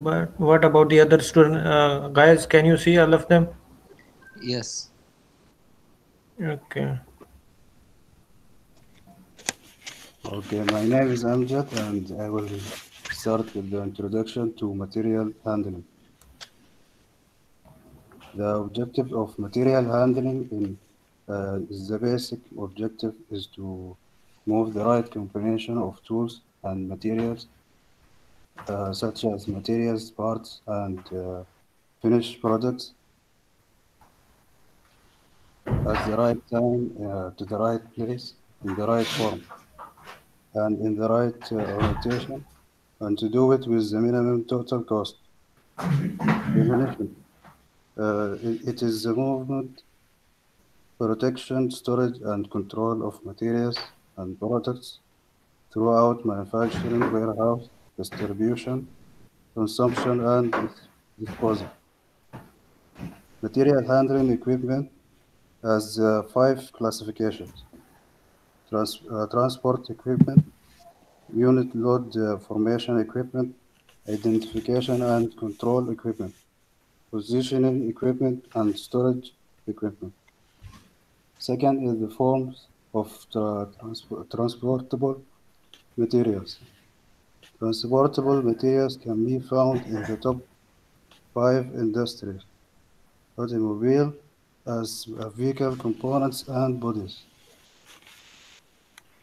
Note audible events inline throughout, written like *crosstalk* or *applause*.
But what about the other student uh, guys? Can you see all of them? Yes. Okay. Okay, my name is Amjad and I will start with the introduction to material handling. The objective of material handling in, uh, is the basic objective is to move the right combination of tools and materials uh, such as materials, parts, and uh, finished products at the right time, uh, to the right place, in the right form, and in the right uh, orientation, and to do it with the minimum total cost. Definition. Uh, it, it is the movement, protection, storage, and control of materials and products throughout manufacturing, warehouse, distribution, consumption, and disposal. Material handling equipment has uh, five classifications. Trans uh, transport equipment, unit load uh, formation equipment, identification and control equipment, positioning equipment, and storage equipment. Second is the forms of tra transport transportable materials. Transportable materials can be found in the top five industries. Automobile as vehicle components and bodies.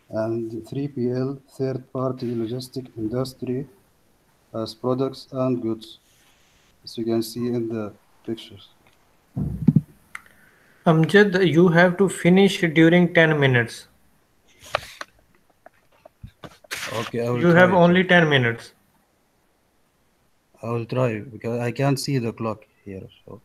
And 3PL, third-party logistic industry as products and goods, as you can see in the pictures. Amjad, you have to finish during 10 minutes. Okay, You have only 10 minutes. I will try because I can't see the clock here. So.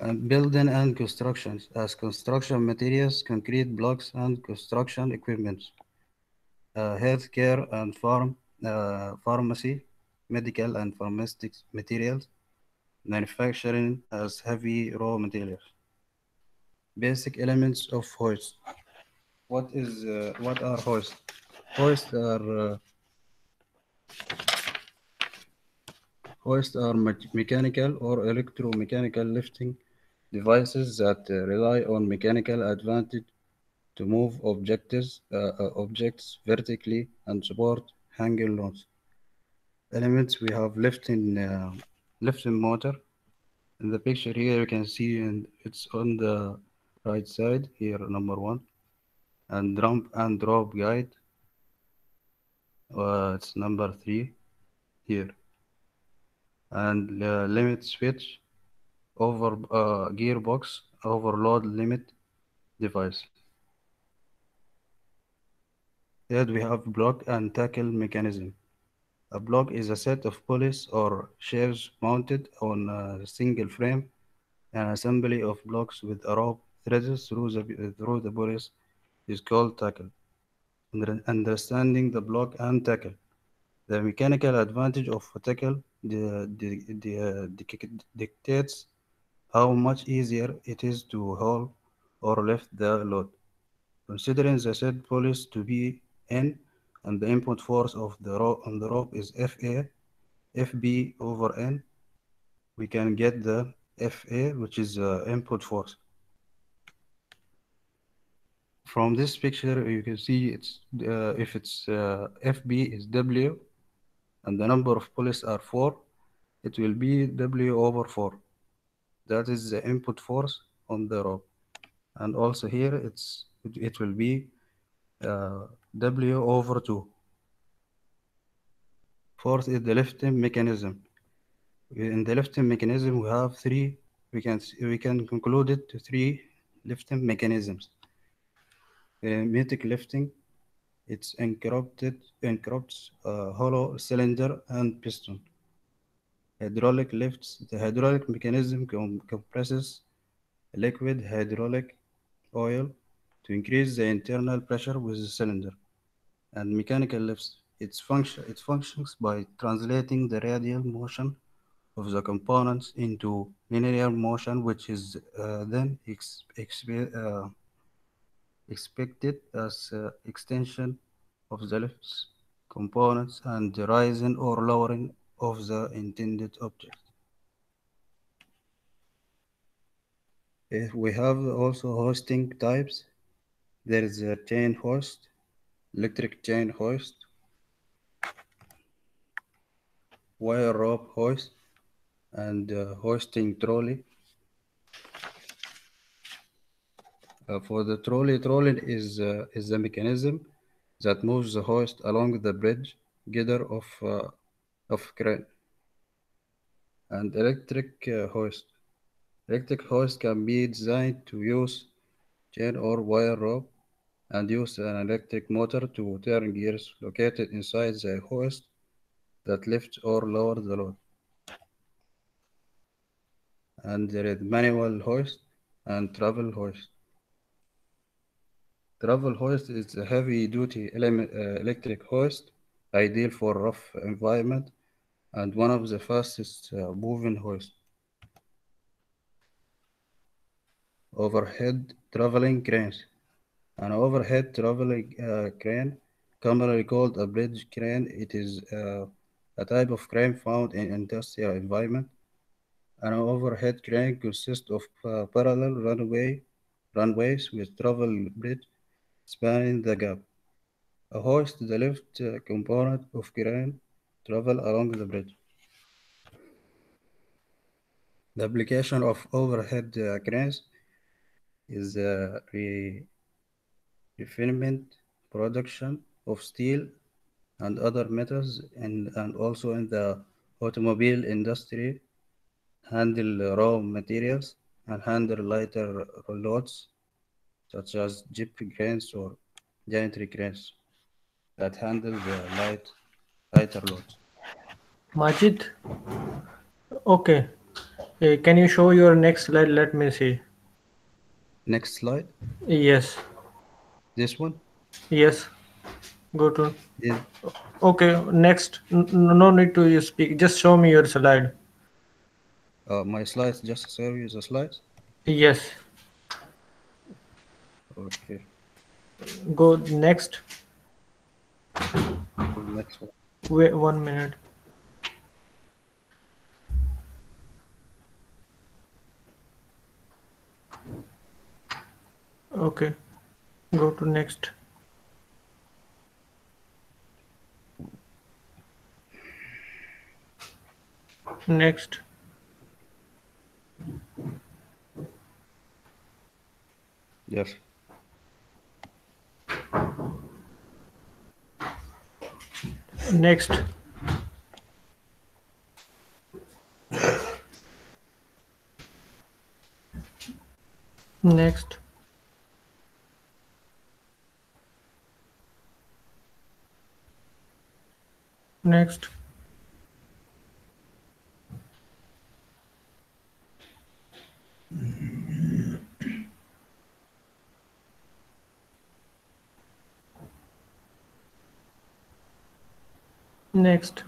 And building and constructions as construction materials, concrete blocks and construction equipment, uh, healthcare and farm, uh, pharmacy, medical and pharmaceutics materials, manufacturing as heavy raw materials. Basic elements of hoist. What is uh, what are hoists? Hoists are uh, hoists are me- mechanical or electromechanical lifting devices that uh, rely on mechanical advantage to move objectives, uh, uh, objects vertically and support hanging loads. Elements we have lifting uh, lifting motor. In the picture here, you can see, and it's on the right side here, number one, and drum and drop guide. Uh, it's number three here, and uh, limit switch over uh, gearbox overload limit device. Here we have block and tackle mechanism. A block is a set of pulleys or shears mounted on a single frame. An assembly of blocks with a rope threaded through the, through the pulleys is called tackle. Understanding the block and tackle. The mechanical advantage of a tackle the, the, the, dictates how much easier it is to haul or lift the load. Considering the said pulleys to be N and the input force of the rope on the rope is FA, FB over N, we can get the FA, which is uh, input force. From this picture, you can see it's uh, if it's uh, FB is W and the number of pulleys are 4, it will be W over 4. That is the input force on the rope. And also here, it's it, it will be uh, W over 2. Fourth is the lifting mechanism. In the lifting mechanism, we have three, we can, we can conclude it to three lifting mechanisms. Hermetic lifting, it's encrypted, encrypts a hollow cylinder and piston. Hydraulic lifts, the hydraulic mechanism com- compresses liquid hydraulic oil to increase the internal pressure with the cylinder. And mechanical lifts, its function, it functions by translating the radial motion of the components into linear motion, which is uh, then ex- expe- uh, expected as uh, extension of the lifts components and the rising or lowering of the intended object. If we have also hosting types, there is a chain host, electric chain host, wire rope hoist, and uh, hosting trolley. Uh, for the trolley, trolley is uh, is the mechanism that moves the hoist along the bridge girder of uh, of crane. And electric uh, hoist. Electric hoist can be designed to use chain or wire rope and use an electric motor to turn gears located inside the hoist that lift or lower the load. And there is manual hoist and travel hoist. Travel hoist is a heavy-duty uh, electric hoist, ideal for rough environment, and one of the fastest uh, moving hoists. Overhead traveling cranes. An overhead traveling uh, crane, commonly called a bridge crane, it is uh, a type of crane found in industrial environment. An overhead crane consists of uh, parallel runway, runways with travel bridge spanning the gap. A hoist, the left uh, component of crane, travel along the bridge. The application of overhead uh, cranes is the re refinement, production of steel and other metals, and, and also in the automobile industry, handle raw materials and handle lighter loads, such as jib cranes or gantry cranes that handle the light, lighter loads. Majid, okay. Uh, can you show your next slide? Let me see. Next slide, Yes, this one. yes. Go to. Yeah. Okay, next. No need to speak. Just show me your slide. Uh, my slides just serve you the slides. Yes. Okay. Go next. Next one. Wait one minute. Okay. Go to next. Next. Yes. Next. Next. Next. Next.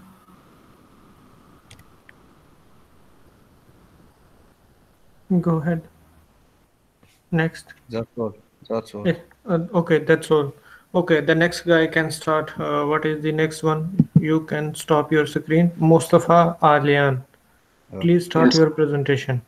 Go ahead. Next. That's all. That's all. Eh, uh, okay, that's all. Okay, the next guy can start. Uh, what is the next one? You can stop your screen. Mustafa Alian. Uh, Please start yes. your presentation.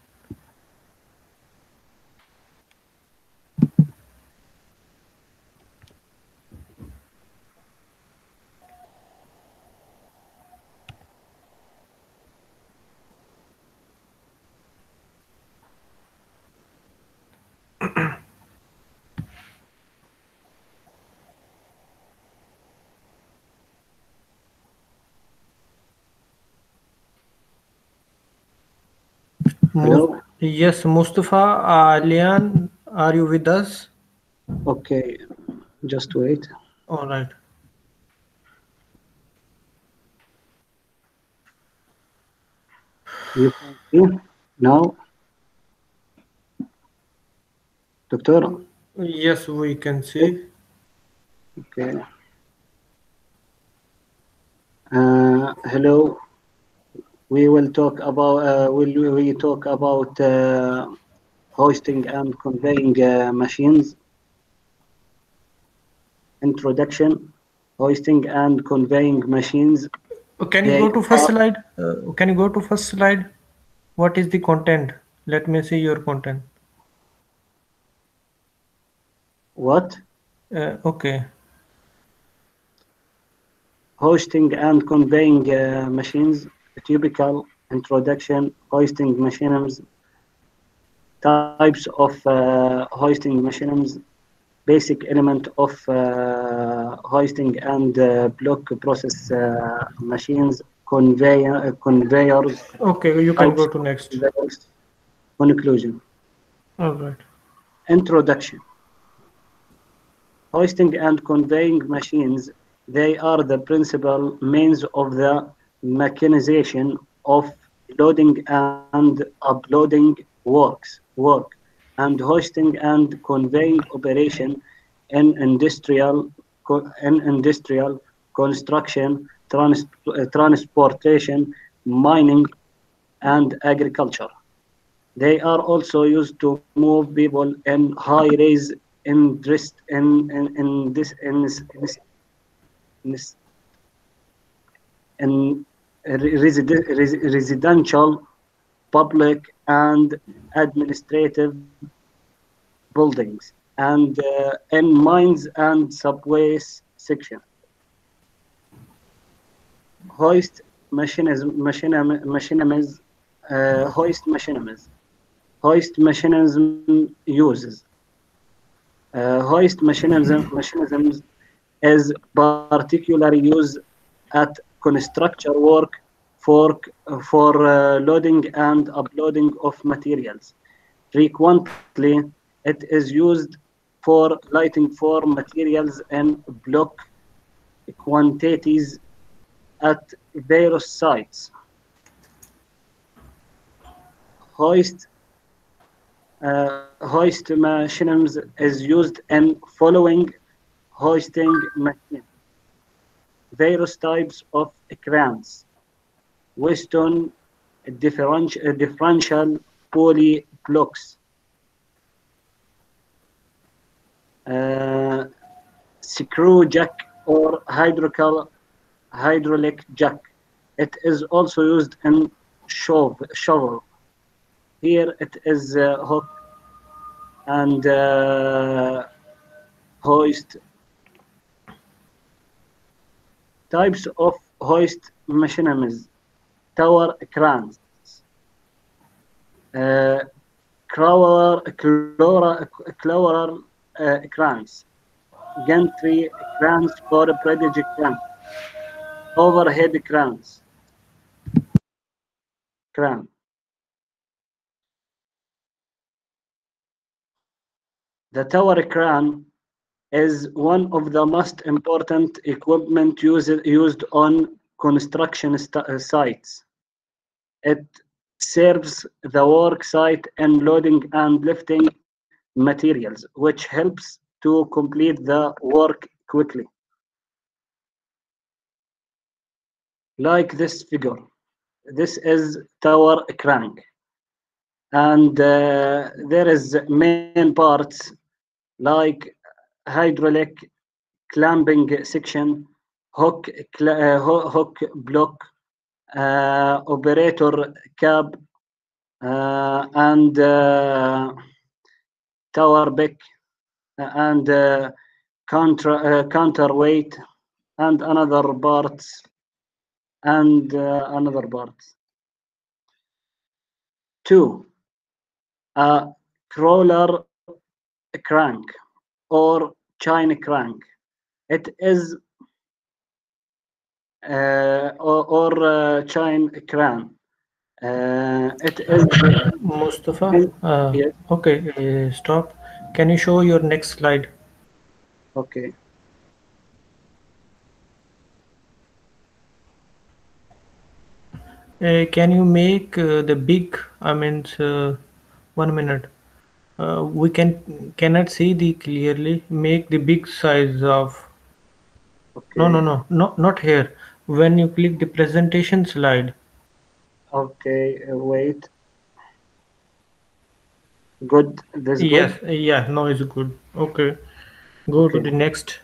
Hello. Mus- yes, Mustafa Alian, are you with us? Okay, just wait. All right. You can see now, Doctor. Yes, we can see. Okay. Uh, hello. We will talk about. Uh, will we talk about uh, hosting and conveying uh, machines? Introduction. hoisting and conveying machines. Uh, Can you They go to first are- slide? Uh, can you go to first slide? What is the content? Let me see your content. What? Uh, okay. Hoisting and conveying uh, machines, typical introduction, hoisting machines, types of uh, hoisting machines, basic element of uh, hoisting and uh, block process uh, machines, conveyor, uh, conveyors, Okay, you can go to next. Conclusion. All right. Introduction. Hoisting and conveying machines, they are the principal means of the mechanization of loading and uploading works, work, and hoisting and conveying operation in industrial, in industrial construction, trans, uh, transportation, mining, and agriculture. They are also used to move people in high-rise interest in in, in this in this, in, this, in, res- residential, public, and administrative buildings, and uh, in mines and subways section. Hoist machinism, machinism, machinism, uh, hoist machinism hoist mechanism uses. Uh, hoist mechanism mechanisms is particularly used at construction work for for uh, loading and uploading of materials. Frequently, it is used for lighting for materials and block quantities at various sites. Hoist uh, hoist machines is used in following hoisting machine. Various types of crans. Weston differential, differential pulley blocks. Uh, screw jack or hydraulic hydraulic jack. It is also used in shove, shovel. Here it is uh, hook and uh, hoist. Types of hoist mechanisms. Tower crans. Uh, crawler, crawler, crawler uh. Gantry crans for bridge crans. Overhead crans. Cran. The tower crane is one of the most important equipment used, used on construction sites. It serves the work site in loading and lifting materials, which helps to complete the work quickly. Like this figure, this is tower crank. And uh, there is main parts like hydraulic clamping section, hook, uh, hook block, uh, operator cab, uh, and uh, tower back, and uh, counter, uh, counterweight, and another parts, and uh, another parts. Two, a crawler crank or China crank. It is uh, or, or uh, chain crank. Uh, it is Mustafa, uh, Yes. okay, uh, stop. Can you show your next slide? okay. Uh, can you make uh, the big, I mean, uh, one minute. Uh, we can cannot see the clearly. Make the big size of. Okay. No, no, no, no, not here. When you click the presentation slide, Okay. uh, wait. Good. This good. yes, yeah, no, it's good. Okay, go to the next.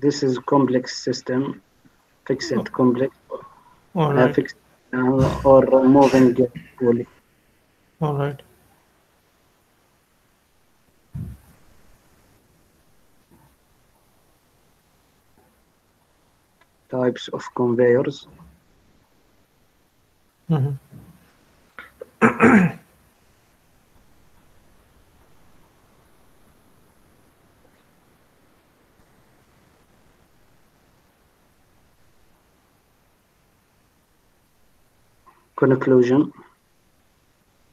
This is complex system, fix it complex, All uh, right. fix uh, or moving fully. All right. Types of conveyors. Mhm. *clears throat* Conclusion.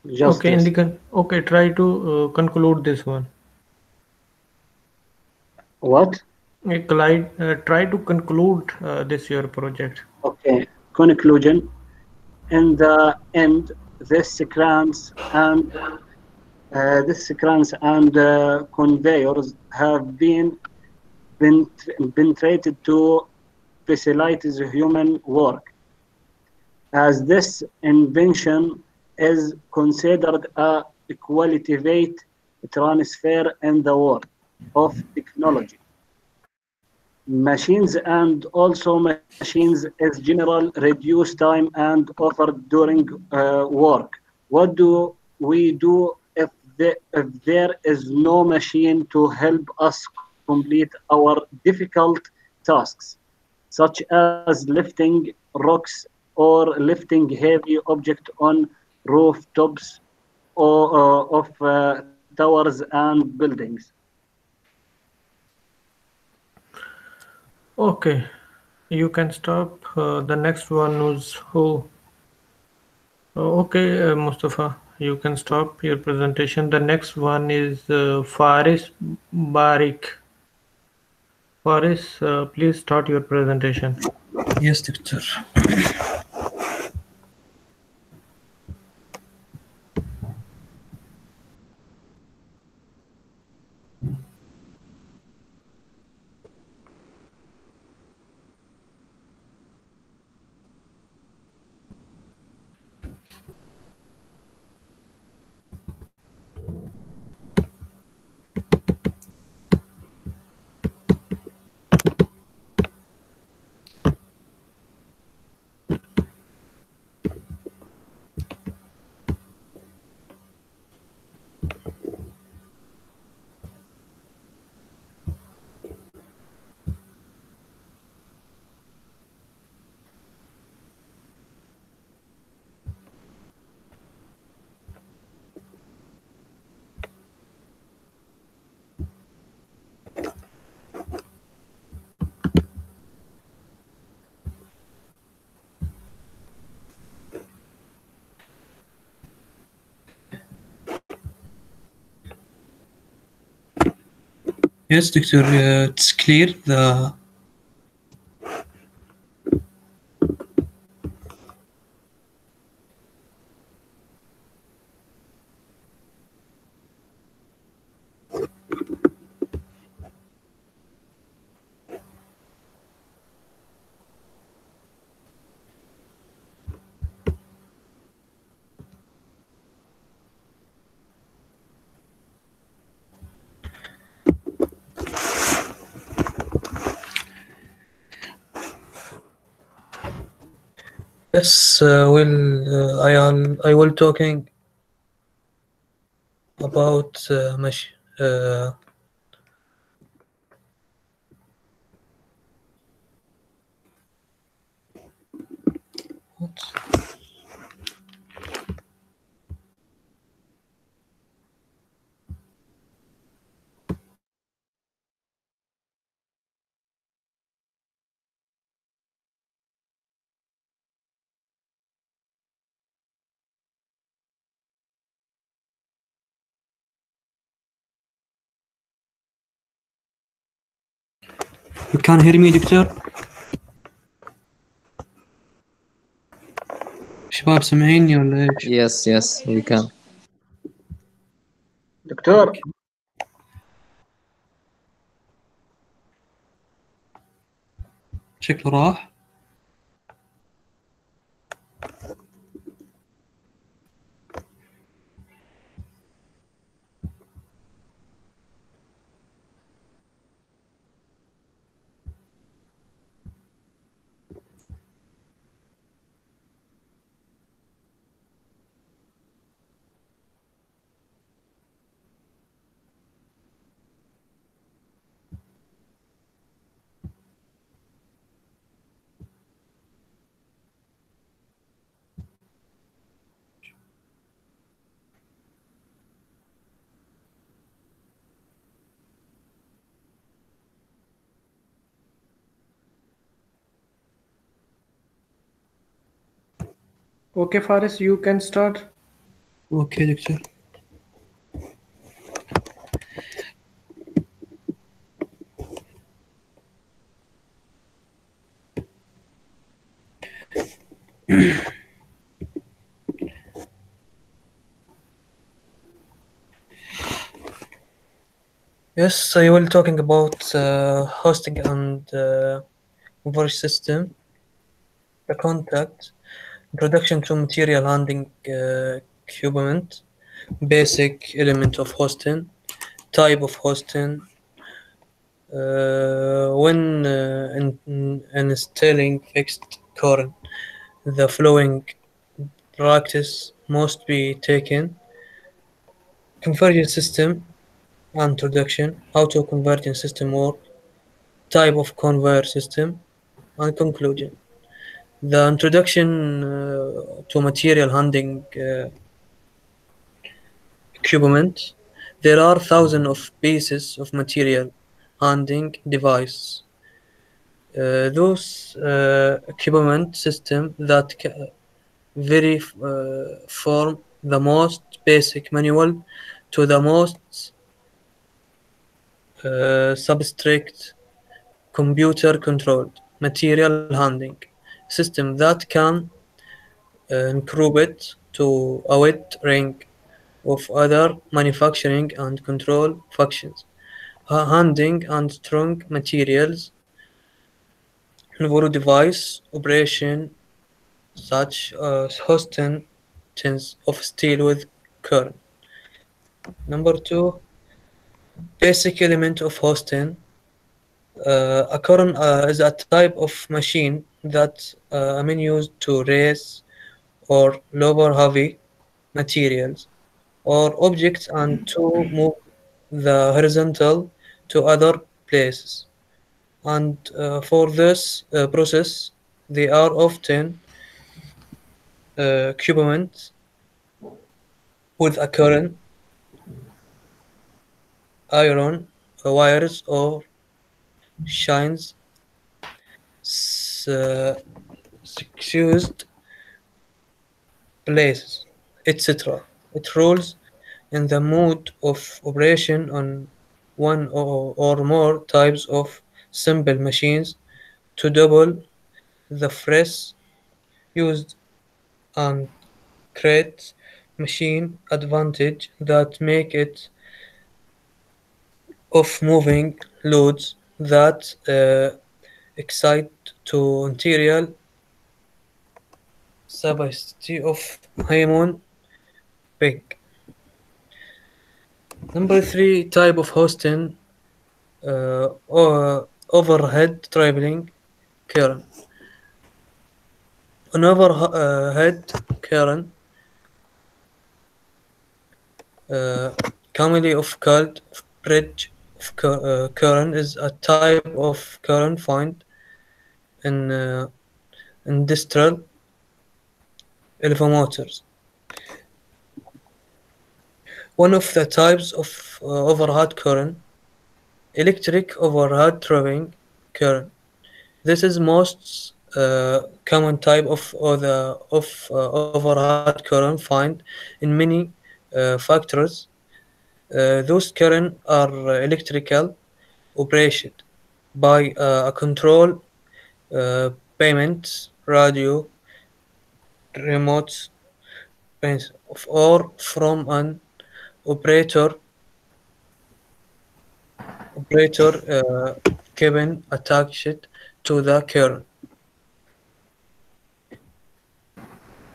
Just Okay, this. con- okay, try to uh, conclude this one. What? Uh, uh, try to conclude uh, this your project. Okay. Conclusion. In the end, this crans and uh, this crans and uh, conveyors have been been penetrated to facilitate the human work. As this invention is considered a qualitative transfer in the world of technology. Machines and also machines as general reduce time and offer during uh, work. What do we do if, the, if there is no machine to help us complete our difficult tasks, such as lifting rocks or lifting heavy object on rooftops or, uh, of uh, towers and buildings? Okay, you can stop. Uh, the next one is who? Oh, okay, uh, Mustafa, you can stop your presentation. The next one is uh, Faris Barik. Faris, uh, please start your presentation. Yes, doctor. Yes, doctor. Uh, it's clear. The will uh, I am I will talking about uh, mach- You can hear me دكتور شباب سامعيني ولا إيش؟ Yes, yes, we can. دكتور شكله راح Okay, Faris, you can start. Okay, doctor. Yes, so I will talking about uh, hosting and uh, voice system, the contact, introduction to material handling uh, equipment, basic element of hosting, type of hosting, uh, when uh, in, in- installing fixed current, the following practice must be taken. Conversion system introduction, how to converting system work, type of conveyor system, and conclusion. The introduction uh, to material handling uh, equipment. There are thousands of pieces of material handling device. Uh, those uh, equipment system that vary uh, from the most basic manual to the most uh, substract computer controlled material handling system that can improve it to a wide of other manufacturing and control functions. Ha- handling and strong materials involve device operation such as hosting tins of steel with current. Number two basic element of hosting uh, a current uh, is a type of machine that uh, mean used to raise or lower heavy materials or objects and to move the horizontal to other places. And uh, for this uh, process, they are often uh, equipment with a current, iron wires or shines s- excused places, etc. It rules in the mode of operation on one or, or more types of simple machines to double the phrase used and create machine advantage that make it of moving loads that uh, excite to interior capacity of Haymon Pig. Number three type of hosting uh, or overhead traveling current. An overhead current uh, commonly of called bridge uh, current is a type of current found in uh, industrial elevators. One of the types of uh, overhead current, electric overhead traveling current. This is most uh, common type of or the of uh, overhead current found in many uh, factories. Uh, those current are uh, electrical operation by uh, a control uh, payment radio remotes, or from an operator operator uh, cabin attached to the current.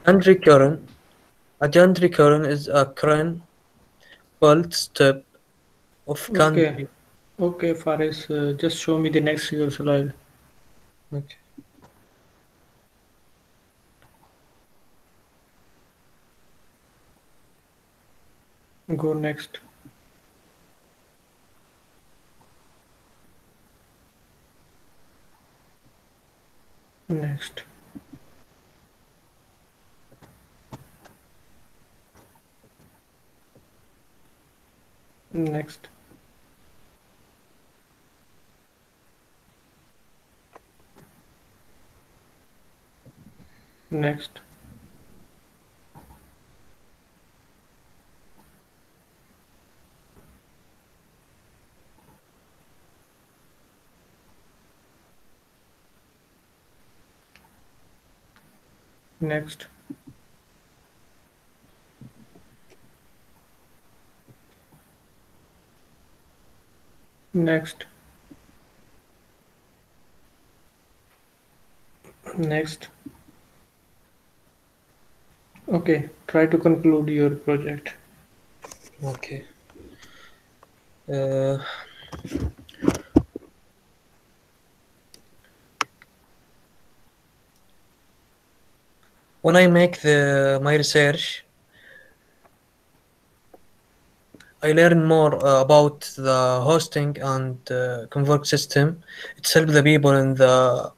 Secondary current. A current is a current fault step of Okay. country. Okay, Faris, uh, just show me the next your slide. Okay. Go next. Next. Next. Next. Next. Next. Next. Okay, try to conclude your project. Okay. Uh, when I make the my research, I learned more uh, about the hosting and uh, convert system. It's help the people in the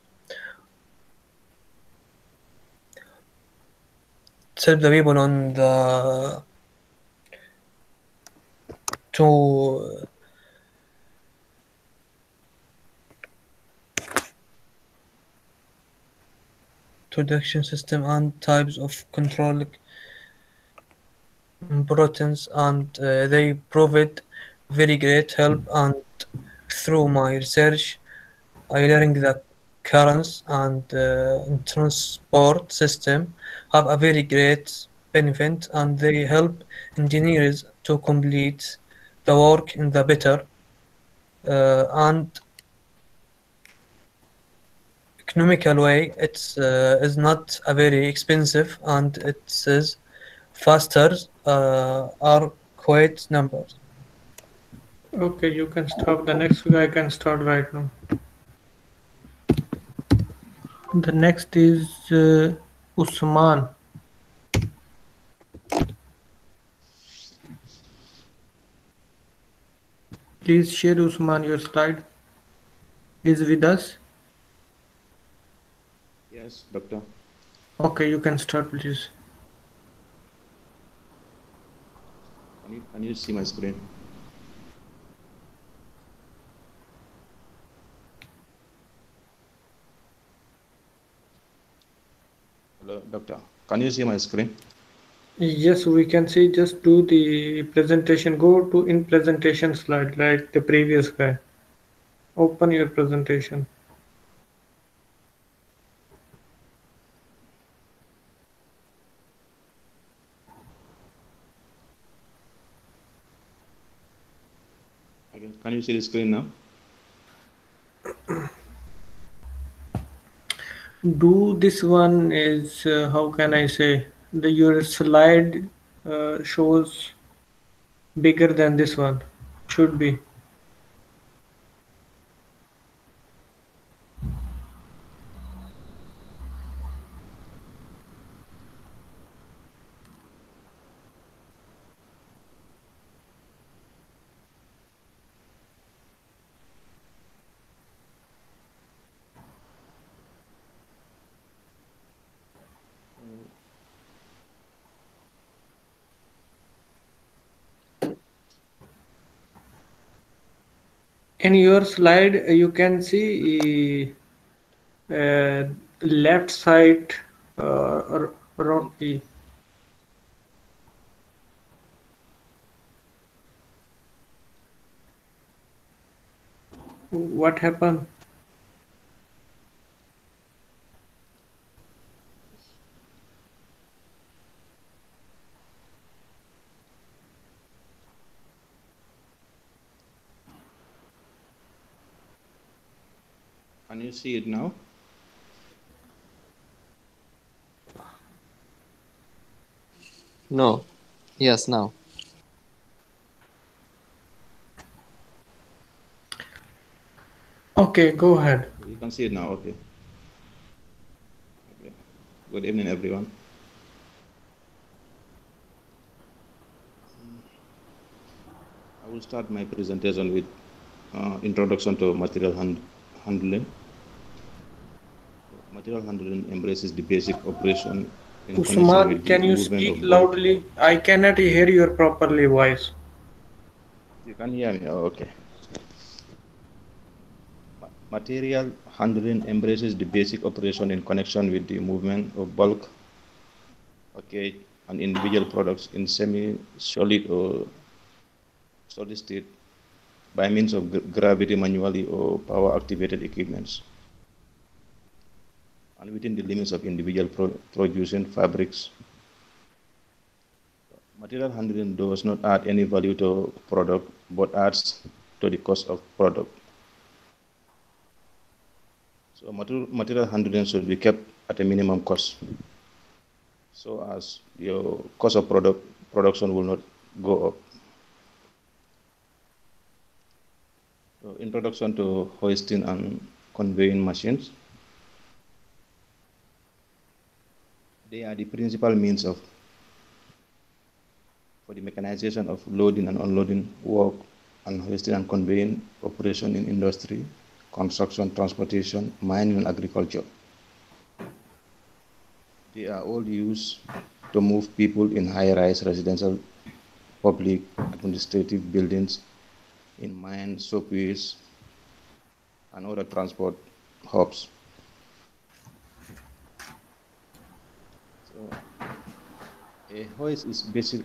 help the people on the to production system and types of control importance and uh, they provide very great help and through my research I learned that currents and uh, transport system have a very great benefit and they help engineers to complete the work in the better uh, and economical way it's uh, is not a very expensive and it is faster uh, are quite numbers Okay, you can stop. The next guy can start right now. The next is uh, Usman. Please share Usman your slide. Is with us. Yes, doctor. Okay, you can start, please. Can you, can you see my screen? Hello, doctor. Can you see my screen? Yes, we can see. Just do the presentation. Go to in presentation slide like the previous guy. Open your presentation. Okay. Can you see the screen now? do this one is uh, how can I say the your slide uh, shows bigger than this one should be in your slide uh, you can see uh, left side uh, wrong e. what happened Can you see it now? No. Yes, now. okay go ahead You can see it now. Okay. okay. Good evening, everyone. I will start my presentation with uh, introduction to material hand, handling. Material handling embraces the basic operation in connection Usman with the can you movement speak of loudly I cannot hear your properly voice You can hear me? Oh, okay. Material handling embraces the basic operation in connection with the movement of bulk, okay, and individual products in semi-solid or solid state by means of gravity manually or power-activated equipments. And within the limits of individual pro producing fabrics. Material handling does not add any value to product, but adds to the cost of product. So material, handling should be kept at a minimum cost, so as your cost of product production will not go up. So introduction to hoisting and conveying machines. They are the principal means of for the mechanization of loading and unloading work and hoisting and conveying operation in industry, construction, transportation, mining, and agriculture. They are all used to move people in high-rise residential, public, administrative buildings, in mines, subways, and other transport hubs. So, a hoist is basic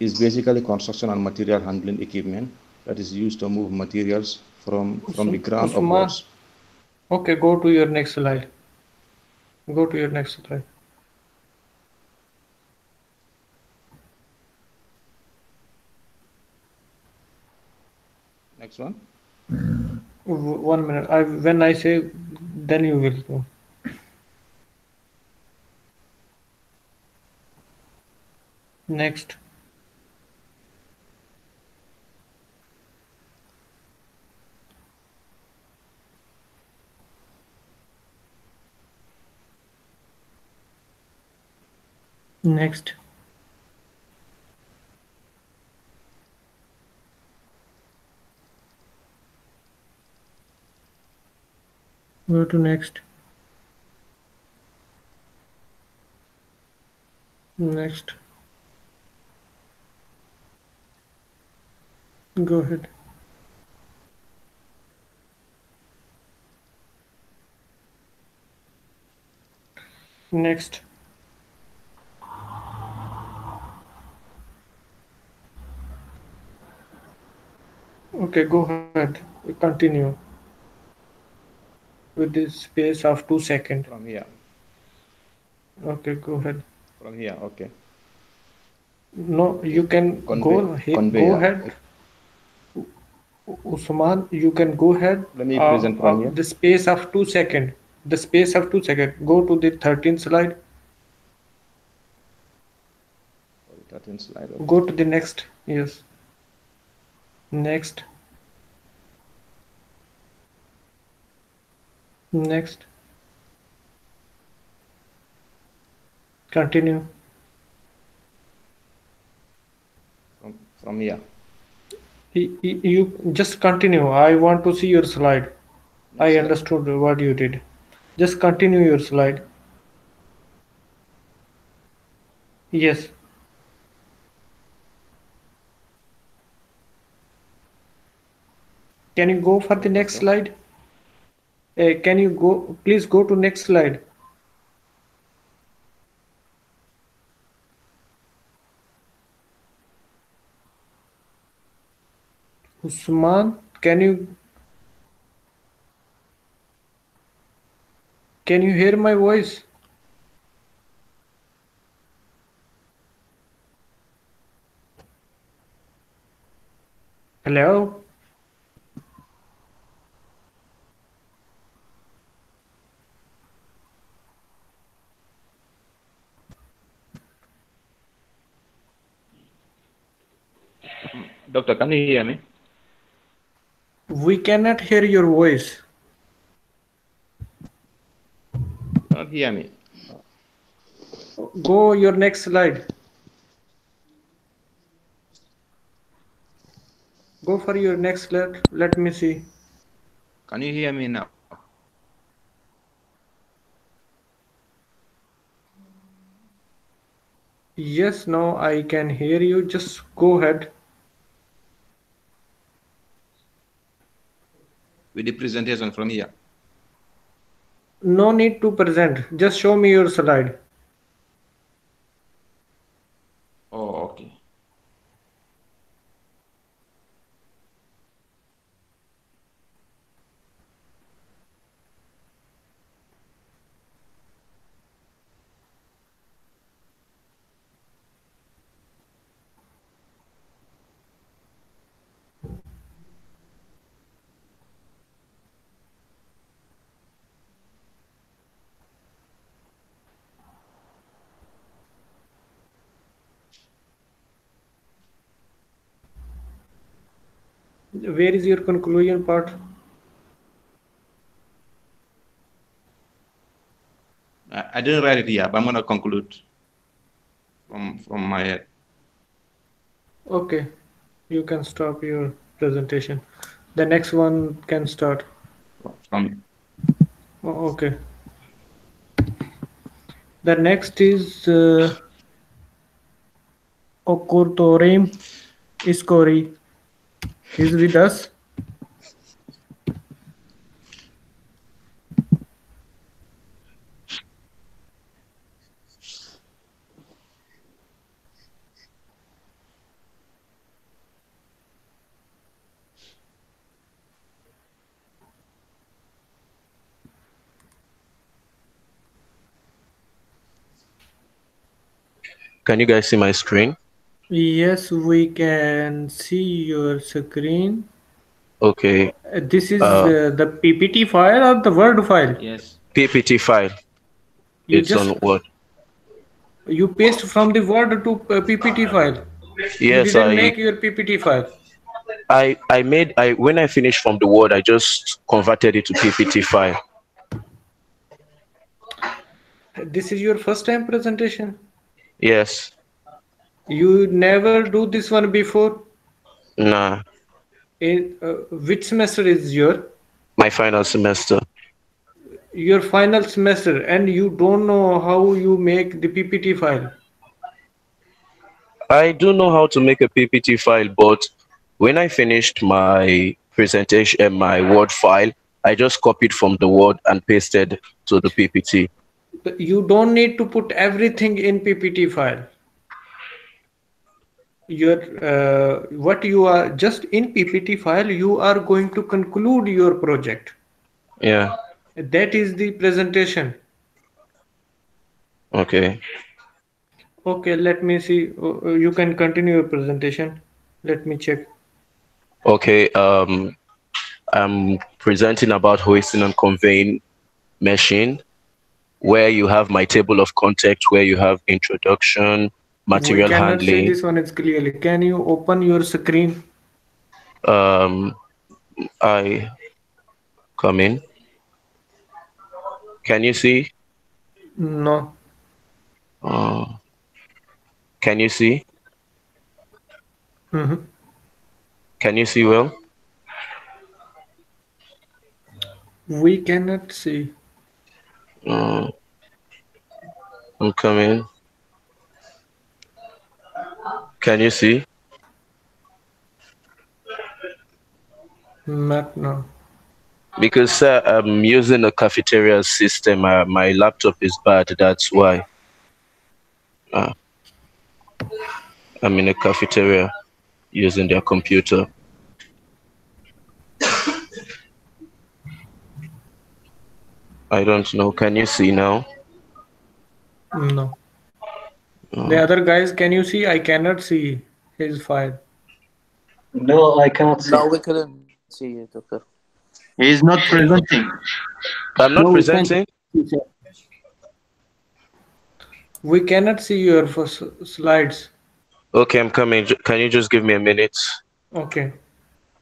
is basically construction and material handling equipment that is used to move materials from from the ground Usman. upwards. Okay, go to your next slide. Go to your next slide. Next one. One minute. I when I say, then you will go. Next. Next. Go to next. Next. Mm, go ahead. Next. Okay, go ahead. We Continue with this space of two seconds. From here. Okay, go ahead. From here. Okay. No, you can go Convey- ahead. conveyor. Go ahead. Usman, you can go ahead. Let me uh, present from uh, here. The space of two second. The space of two second. Go to the 13th slide. 13th slide. okay. Go to the next. Yes. Next. Next. Continue. From, from here. You just continue. I want to see your slide. I understood what you did. Just continue your slide. Yes. Can you go for the next slide? Uh, can you go, please go to next slide. Usman, can you can you hear my voice? Hello? Doctor, can you hear me? We cannot hear your voice. Not hear me. Go your next slide. Go for your next slide. Let me see. Can you hear me now? Yes, no, I can hear you. Just go ahead. With the presentation from here. No need to present. Just show me your slide. Oh, okay. Where is your conclusion part? I, I didn't write it here, but I'm gonna conclude from from my head. Okay, you can stop your presentation. The next one can start. From Oh, okay. The next is uh, Okurtorim Iskori. Is with us. Can you guys see my screen? Yes, we can see your screen. Okay, Uh, This is Uh, uh, the PPT file or the Word file? yes, PPT file. You it's just on Word. you paste from the Word to uh, PPT file. You Yes, didn't I, make your PPT file. I, I made, I when I finished from the Word, I just converted it to PPT file. This is your first time presentation. Yes, You never do this one before. nah, In uh, which semester is your my final semester. your final semester, and you don't know how you make the PPT file. I do know how to make a PPT file, but when I finished my presentation, uh, my Word file, I just copied from the Word and pasted to the PPT. You don't need to put everything in PPT file. Your uh, what you are just in PPT file, you are going to conclude your project. Yeah. That is the presentation. Okay. Okay, let me see. Uh, uh, You can continue your presentation. Let me check. Okay. Um, I'm presenting about hoisting and conveying machine, where you have my table of context, where you have introduction, material we cannot see this one is clearly. Can you open your screen? Um, I come in. Can you see? No. Uh, can you see? Mhm. Can you see well? We cannot see. Uh, I'm coming. Can you see? Not now. Because sir, I'm using a cafeteria system. Uh, my laptop is bad. That's why. Uh, I'm in a cafeteria using their computer. I don't know. Can you see now? No. The other guys, can you see? I cannot see his file. No, I cannot see. No, we couldn't see you, Doctor. He is not presenting. I'm not No, we can't. presenting. We cannot see your first slides. Okay, I'm coming. Can you just give me a minute? Okay.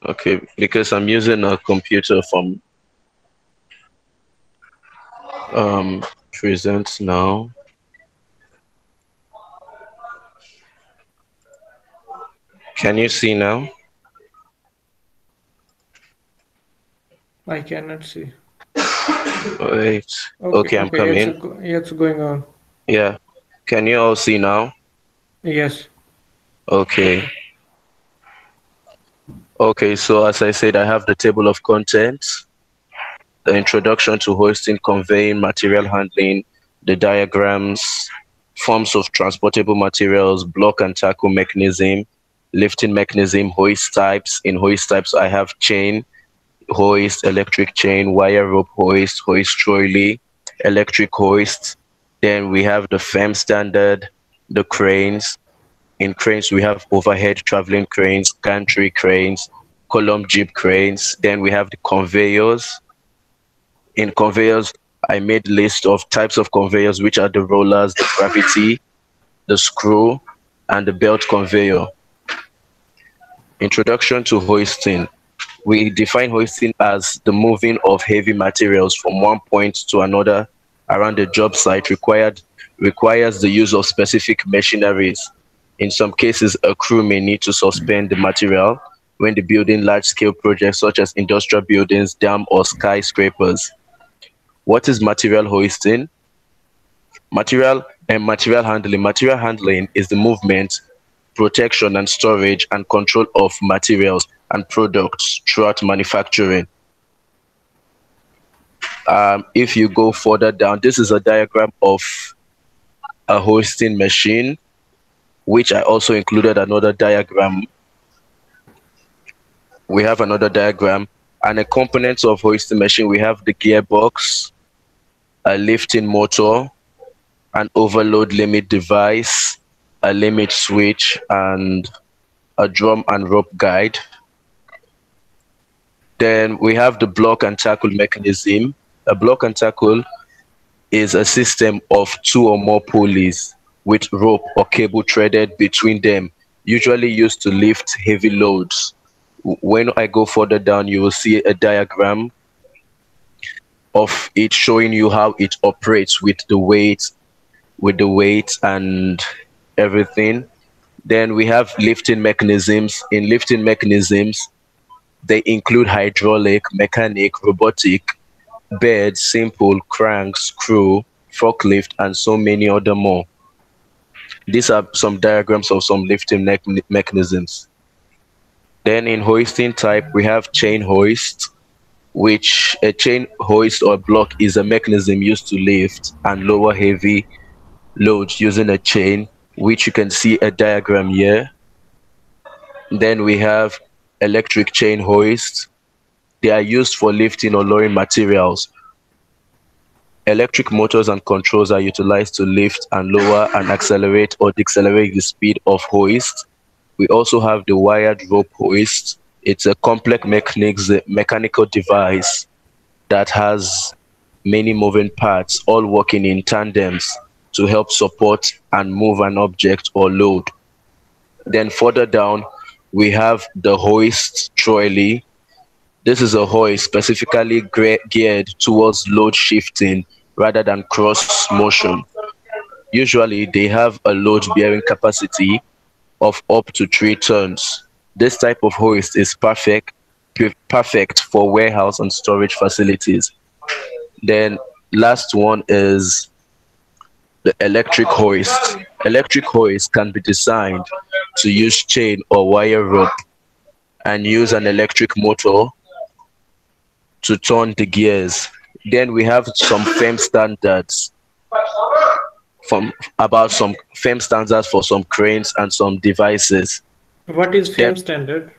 Okay, because I'm using a computer from um present now. Can you see now? I cannot see. Wait. Okay, I'm It's, coming. go- it's going on. Yeah. Can you all see now? Yes. Okay. Okay, so as I said, I have the table of contents, the introduction to hoisting, conveying, material handling, the diagrams, forms of transportable materials, block and tackle mechanism, lifting mechanism, hoist types. In hoist types, I have chain, hoist, electric chain, wire rope hoist, hoist trolley, electric hoist. Then we have the FEM standard, the cranes, in cranes, we have overhead traveling cranes, gantry cranes, column jib cranes. Then we have the conveyors. In conveyors, I made list of types of conveyors, which are the rollers, the gravity, the screw, and the belt conveyor. Introduction to hoisting. we define hoisting as the moving of heavy materials from one point to another around the job site required requires the use of specific machineries. In some cases, a crew may need to suspend the material when they're building large-scale projects such as industrial buildings, dam, or skyscrapers. What is material hoisting? Material and material handling. Material handling is the movement, protection, and storage and control of materials and products throughout manufacturing. Um, if you go further down, this is a diagram of a hoisting machine, which I also included another diagram. We have another diagram and a components of hoisting machine. We have the gearbox, a lifting motor, an overload limit device, a limit switch, and a drum and rope guide. Then we have the block and tackle mechanism. A block and tackle is a system of two or more pulleys with rope or cable threaded between them, usually used to lift heavy loads. When I go further down, you will see a diagram of it showing you how it operates with the weight, with the weight and everything. Then we have lifting mechanisms. In lifting mechanisms, they include hydraulic, mechanic, robotic, bed, simple, crank, screw, forklift, and so many other more. These are some diagrams of some lifting mech- mechanisms. Then in hoisting type, we have chain hoist, which a chain hoist or block is a mechanism used to lift and lower heavy loads using a chain, which you can see a diagram here. Then we have electric chain hoists. They are used for lifting or lowering materials. Electric motors and controls are utilized to lift and lower and accelerate or decelerate the speed of hoist. We also have the wired rope hoist. It's a complex mechanics, mechanical device that has many moving parts, all working in tandems to help support and move an object or load. Then further down, we have the hoist trolley. This is a hoist specifically geared towards load shifting rather than cross motion. Usually, they have a load bearing capacity of up to three tons. This type of hoist is perfect, perfect for warehouse and storage facilities. Then, last one is the electric hoist. Electric hoist can be designed to use chain or wire rope and use an electric motor to turn the gears. Then we have some FEM standards from about some FEM standards for some cranes and some devices. What is. FAME standard?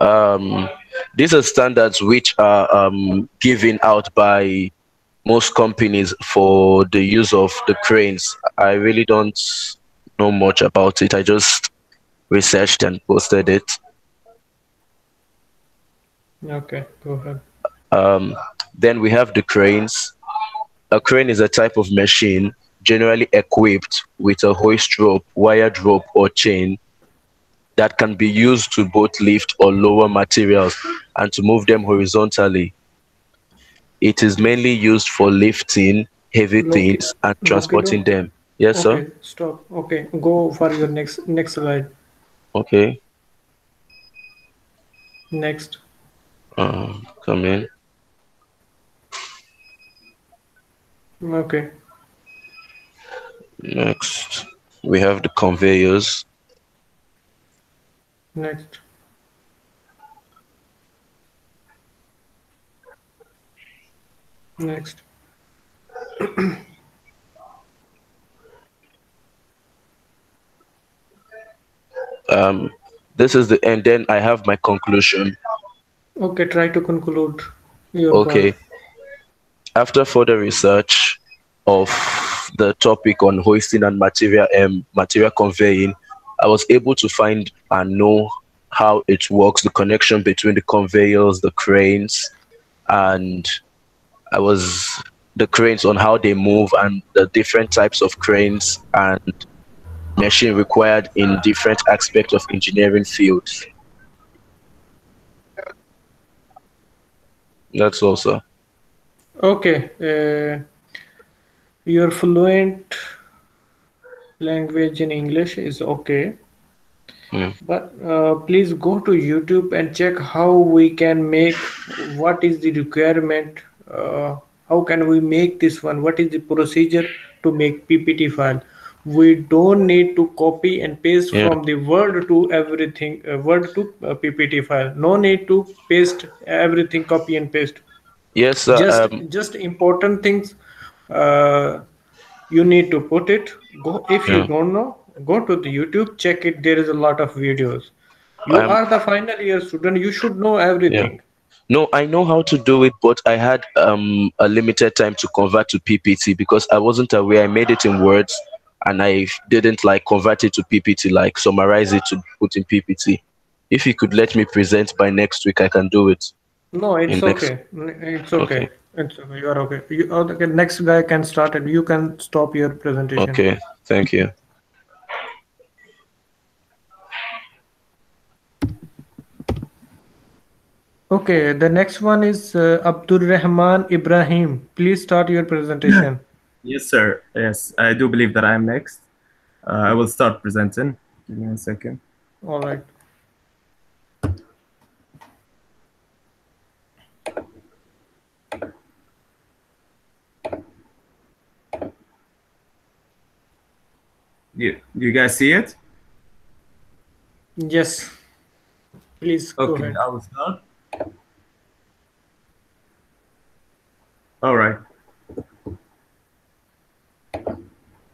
Um, these are standards which are um, given out by most companies for the use of the cranes. I really don't know much about it. I just researched and posted it. Okay, go ahead. Um, then we have the cranes. A crane is a type of machine generally equipped with a hoist rope, wired rope, or chain that can be used to both lift or lower materials and to move them horizontally. It is mainly used for lifting heavy Loki- things and transporting Lokido? them. Yes, sir. Stop. Okay, go for your next next slide. Okay. Next. Uh, come in. Okay. Next, we have the conveyors. Next. Next. *clears throat* Um, this is the and then I have my conclusion. Okay, try to conclude your Okay. part. After further research of the topic on hoisting and material um, material conveying, I was able to find and know how it works, the connection between the conveyors, the cranes, and I was the cranes on how they move and the different types of cranes and machine required in different aspects of engineering fields. That's also. Okay. Uh, your fluent language in English is okay. Hmm. But uh, please go to YouTube and check how we can make what is the requirement. Uh, how can we make this one? What is the procedure to make PPT file? We don't need to copy and paste Yeah. from the Word to everything, uh, Word to uh, PPT file. No need to paste everything, copy and paste Yes, sir. just um, just important things uh, you need to put it go if you don't know go to the youtube check it there is a lot of videos you I'm- are the final year student you should know everything No, I know how to do it, but I had um, a limited time to convert to PPT because I wasn't aware. I made it in words and I didn't like convert it to PPT, like summarize it to put in PPT. If you could let me present by next week, I can do it. no it's In next- okay it's okay it's okay you are okay you, okay next guy can start it you can stop your presentation Okay, thank you. Okay the next one is uh, abdul rahman ibrahim please start your presentation *laughs* Yes, sir. Yes, I do believe that I am next. Uh, I will start presenting. Give me a second. all right You, you guys see it? yes please go Okay, ahead I will start. All right.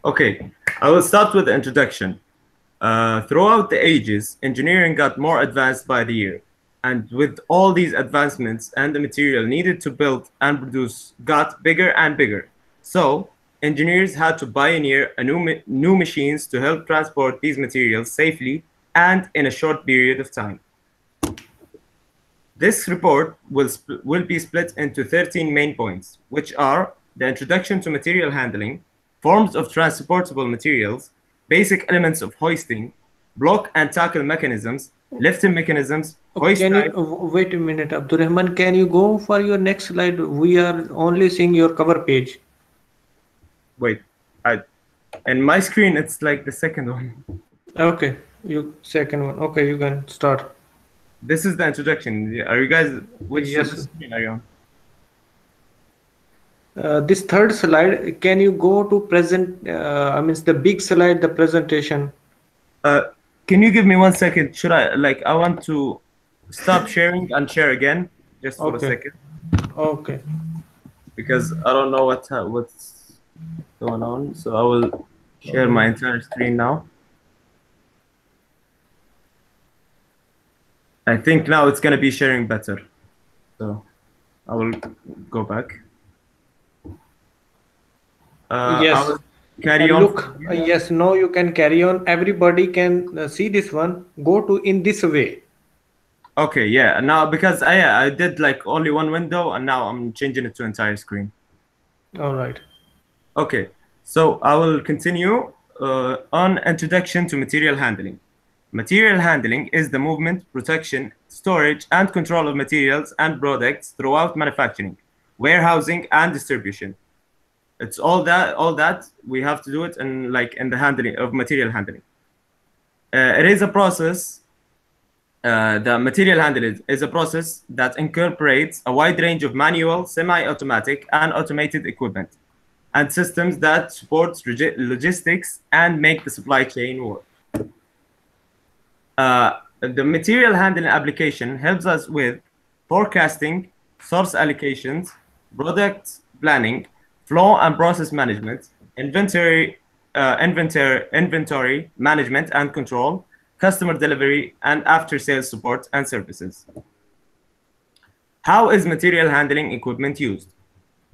Okay, I will start with the introduction. Uh, throughout the ages, engineering got more advanced by the year. And with all these advancements and the material needed to build and produce got bigger and bigger. So, engineers had to pioneer a new, new machines to help transport these materials safely and in a short period of time. This report will, will be split into 13 main points, which are the introduction to material handling, forms of transportable materials, basic elements of hoisting, block and tackle mechanisms, lifting mechanisms, hoist Can you type- uh, wait a minute, Abdurrahman? Can you go for your next slide? We are only seeing your cover page. wait, I, in my screen, it's like the second one. Okay, you second one. Okay, you can start. This is the introduction. Are you guys, which Yes. screen are you on? Uh, this third slide, can you go to present? Uh, I mean, the big slide, the presentation. Uh, can you give me one second? Should I, like, I want to stop sharing and share again, just for Okay. a second. Okay. because I don't know what what's going on. So I will share my entire screen now. I think now it's gonna be sharing better. So I will go back. Uh, Yes. Carry on. Look, uh, yes, now you can carry on. Everybody can uh, see this one. Go to in this way. Okay, yeah. Now because I I did like only one window and now I'm changing it to entire screen. All right. Okay, so I will continue uh, on introduction to material handling. Material handling is the movement, protection, storage, and control of materials and products throughout manufacturing, warehousing, and distribution. It's all that. All that we have to do it in like in the handling of material handling. Uh, it is a process. Uh, the material handling is a process that incorporates a wide range of manual, semi-automatic, and automated equipment and systems that support logi- logistics and make the supply chain work. Uh, the material handling application helps us with forecasting, source allocations, product planning, flow and process management, inventory, uh, inventory, inventory management and control, customer delivery, and after sales support and services. How is material handling equipment used?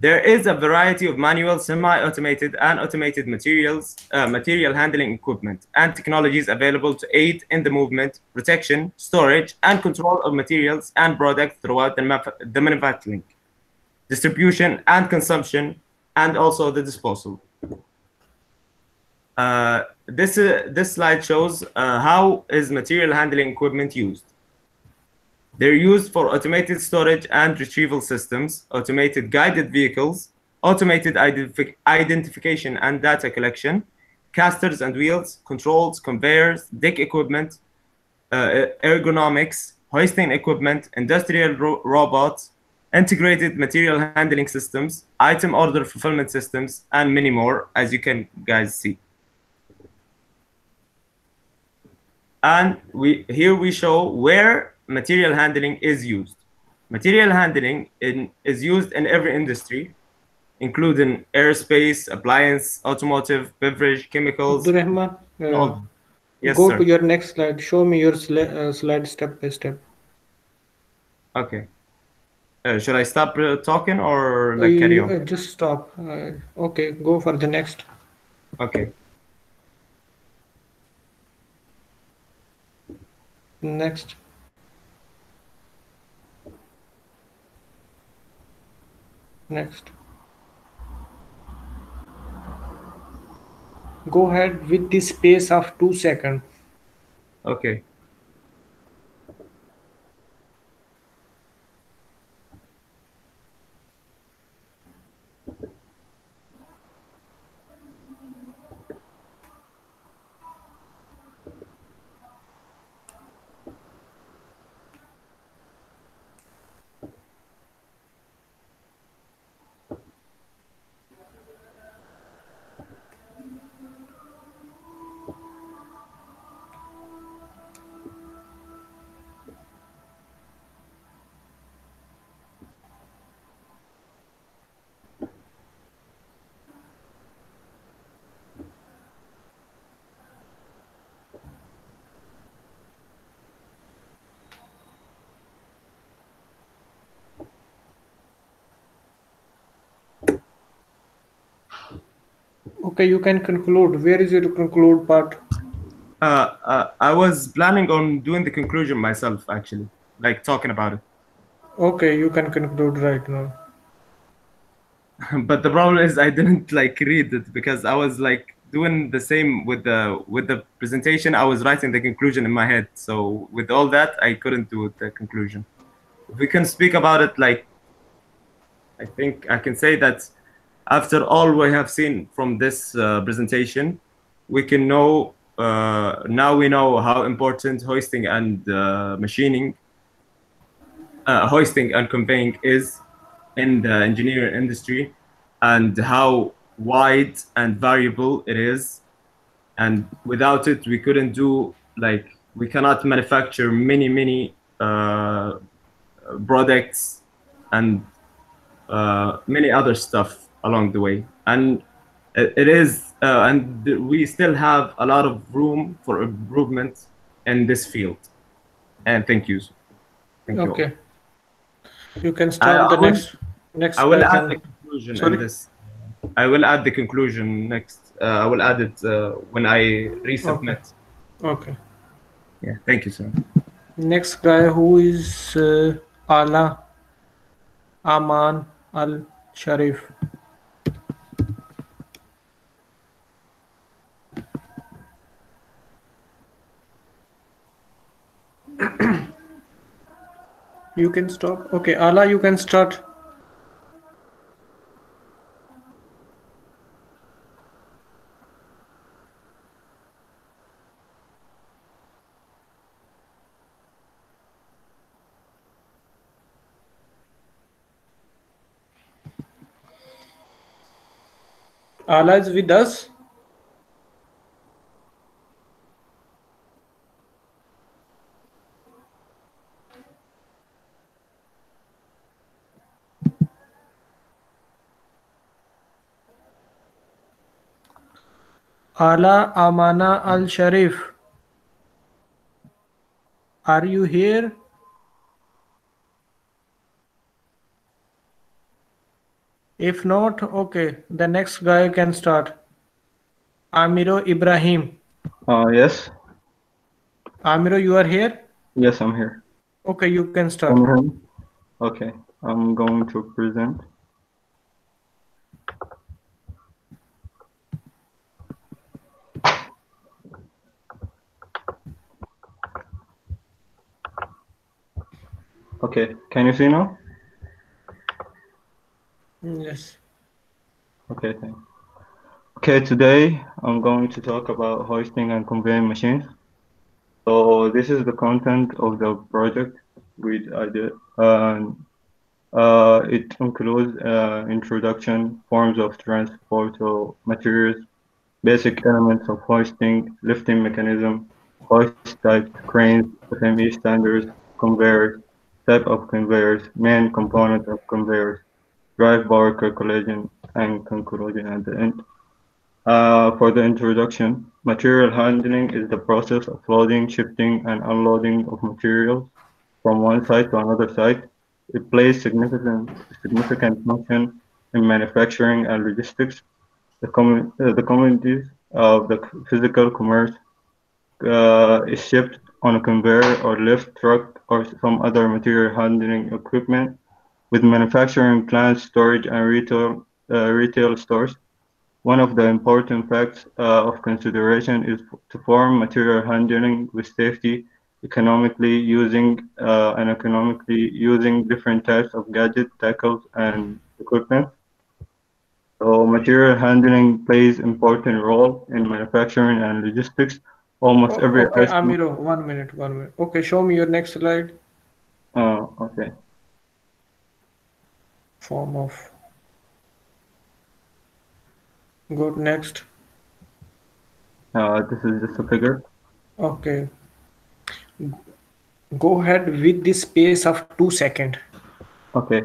There is a variety of manual, semi-automated, and automated materials, uh, material handling equipment and technologies available to aid in the movement, protection, storage, and control of materials and products throughout the, the manufacturing, distribution, and consumption, and also the disposal. Uh, this, uh, this slide shows uh, how is material handling equipment used. They're used for automated storage and retrieval systems, automated guided vehicles, automated identif- identification and data collection, casters and wheels, controls, conveyors, deck equipment, uh, ergonomics, hoisting equipment, industrial ro- robots, integrated material handling systems, item order fulfillment systems, and many more, as you can guys see. And we here we show where material handling is used. Material handling in, is used in every industry, including aerospace, appliance, automotive, beverage, chemicals. Abdurrahman, uh, Yes, go sir. to your next slide. Show me your sli- uh, slide step by step. Okay. Uh, should I stop uh, talking or like carry You, on? uh, just stop. Uh, okay, go for the next. Okay. Next. Next. Go ahead with the space of two seconds. Okay. Okay, you can conclude. Where is your conclude part? Uh, uh, I was planning on doing the conclusion myself, actually, like talking about it. Okay, you can conclude right now. *laughs* but the problem is I didn't like read it because I was like doing the same with the with the presentation. I was writing the conclusion in my head. So with all that, I couldn't do the conclusion. If we can speak about it, like I think I can say that after all we have seen from this uh, presentation, we can know uh, now we know how important hoisting and uh, machining, uh, hoisting and conveying is in the engineering industry and how wide and variable it is. And without it we couldn't do like we cannot manufacture many many uh, products and uh, many other stuff along the way and it, is uh, and we still have a lot of room for improvement in this field and thank you thank. Okay. You can start I the will- next next I will add the conclusion Sorry? in this. I will add the conclusion next. Uh, I will add it uh, when I resubmit. Okay. Yeah, thank you, sir. Next guy who is uh, Ala Aman Al Sharif. You can stop. Okay, Ala, you can start. Ala is with us. Ala Amana Al Sharif. Are you here? If not, okay, the next guy can start. Amiro Ibrahim. Uh, yes, Amiro, you are here? yes, I'm here. Okay, you can start. Can you hear me? Okay, I'm going to present. Okay, can you see now? Yes. Okay, thanks. Okay, today I'm going to talk about hoisting and conveying machines. So this is the content of the project we I did. And uh, it includes uh, introduction, forms of transport of materials, basic elements of hoisting, lifting mechanism, hoist type, cranes, FME standards, conveyors, type of conveyors, main component of conveyors, drive bar calculation, and conclusion at the end. Uh, for the introduction, material handling is the process of loading, shifting, and unloading of materials from one site to another site. It plays significant significant function in manufacturing and logistics. The, commun- uh, the communities of the physical commerce uh, is shipped on a conveyor or lift truck or some other material handling equipment with manufacturing plants, storage, and retail uh, retail stores. One of the important facts uh, of consideration is to form material handling with safety economically using uh, and economically using different types of gadgets, tackles, and equipment. So material handling plays important role in manufacturing and logistics. Almost O- every Okay, Amiro, one minute, one minute. Okay, show me your next slide. Uh, okay. Form of. Go to next. Uh, this is just a figure. Okay. Go ahead with this space of two second. Okay.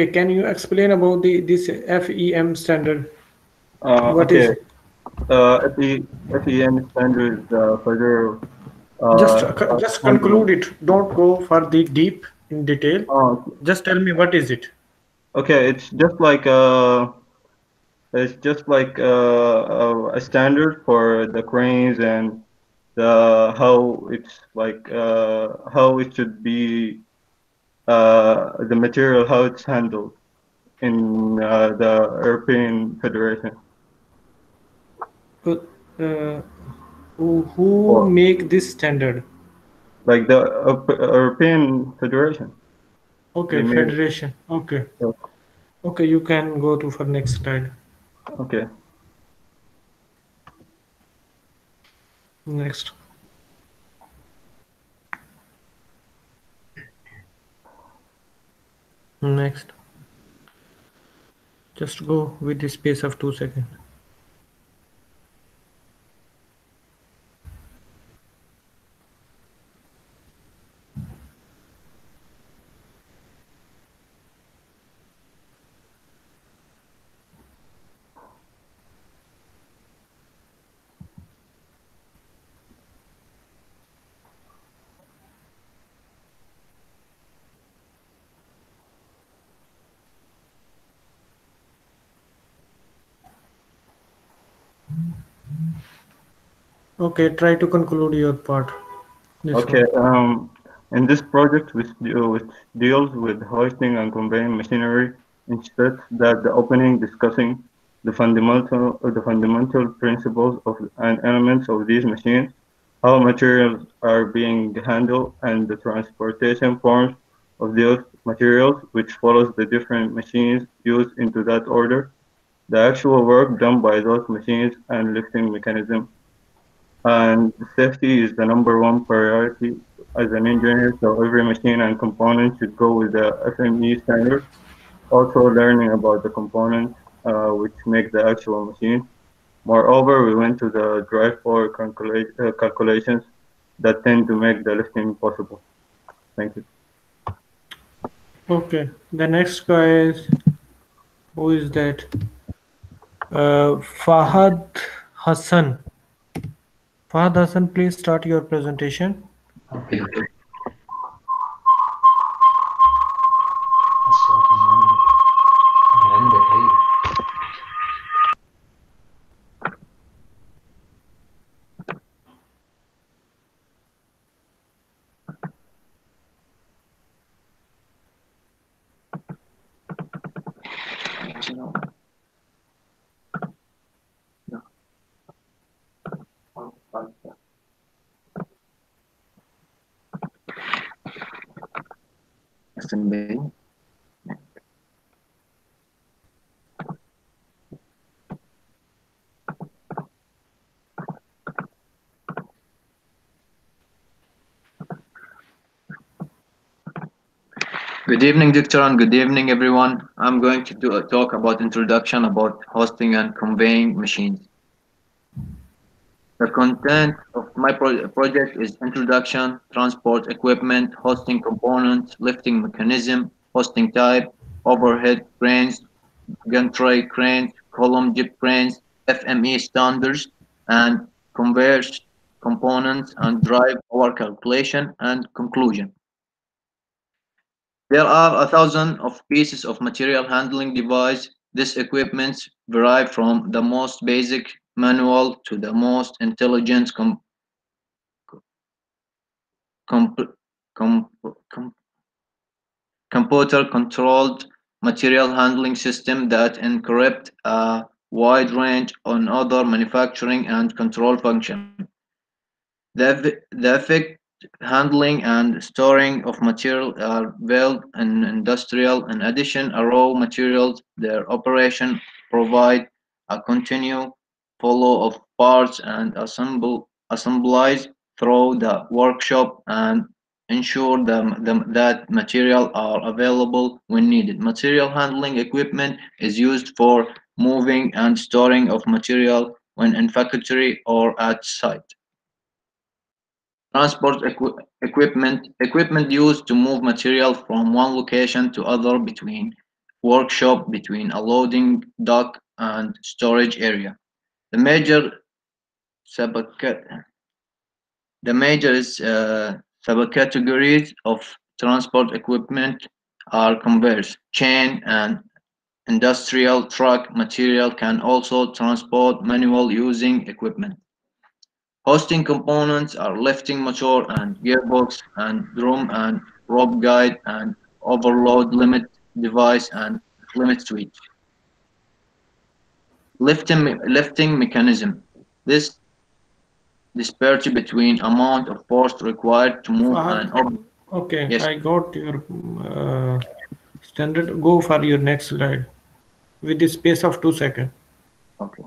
Okay, can you explain about the this FEM standard? Uh, What okay. is it? Uh, FE, FEM standards uh, further. Uh, Just uh, just conclude it. Don't go for the deep in detail. Oh, Just tell me what is it? Okay, it's just like uh, it's just like uh, a standard for the cranes and the how it's like uh, how it should be uh, the material how it's handled in uh, the European Federation. But, uh, who make this standard? Like the uh, European Federation. Okay, They made- federation. Okay. Okay, you can go to for next slide. Okay. Next. Next. Just go with the space of two seconds. Okay, try to conclude your part. This Okay. Um, in this project, which, which deals with hoisting and conveying machinery, instead that the opening discussing the fundamental the fundamental principles of and elements of these machines, how materials are being handled, and the transportation forms of those materials, which follows the different machines used into that order, the actual work done by those machines and lifting mechanism and safety is the number one priority as an engineer, so every machine and component should go with the FME standard. Also learning about the components uh, which make the actual machine. Moreover, we went to the drive for calculate, uh, calculations that tend to make the lifting possible. Thank you. Okay, the next guy is who is that? Uh, Fahad Hassan. Fahad Hassan, please start your presentation. Okay. FMB. Good evening, Doctor, and good evening, everyone. I'm going to do a talk about introduction about hosting and conveying machines. The content of my pro project is introduction, transport equipment, hosting components, lifting mechanism, hosting type, overhead cranes, gantry cranes, column jib cranes, FME standards, and conveyors components and drive our calculation and conclusion. There are a thousand of pieces of material handling device. This equipment vary from the most basic manual to the most intelligent com com com com computer controlled material handling system that encrypt a wide range on other manufacturing and control function. The, the effect handling and storing of material are built in industrial. In addition, raw materials, their operation provide a continued flow of parts and assemble assemblies through the workshop and ensure them, them, that material are available when needed. Material handling equipment is used for moving and storing of material when in factory or at site. Transport equi equipment equipment used to move material from one location to other between workshop, between a loading dock and storage area. The major the major uh, subcategories of transport equipment are conveyors, chain, and industrial truck material can also transport manual using equipment. Hosting components are lifting motor and gearbox and drum and rope guide and overload limit device and limit switch. Lifting, lifting mechanism. This disparity between amount of force required to move Fahad, an object. Okay, Yes. I got your uh, standard. Go for your next slide with the space of two seconds. Okay.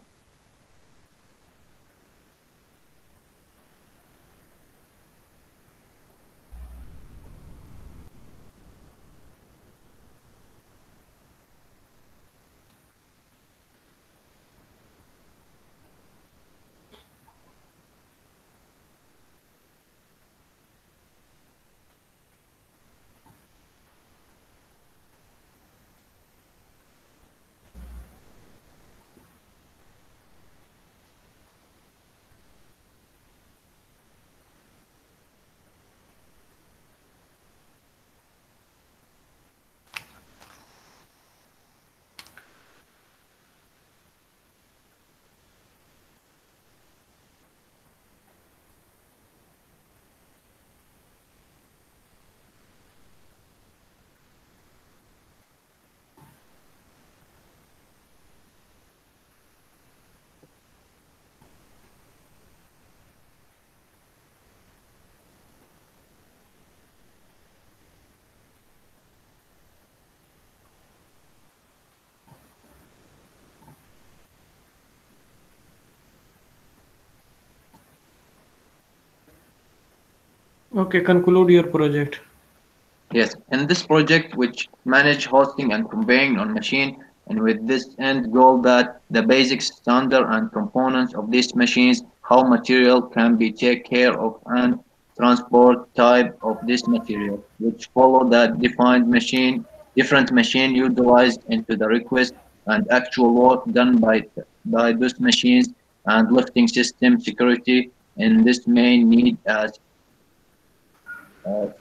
Okay, conclude your project. Yes, in this project, which manage hosting and conveying on machine, and with this end goal that the basic standard and components of these machines, how material can be take care of and transport type of this material, which follow that defined machine, different machine utilized into the request and actual work done by by those machines and lifting system security in this main need as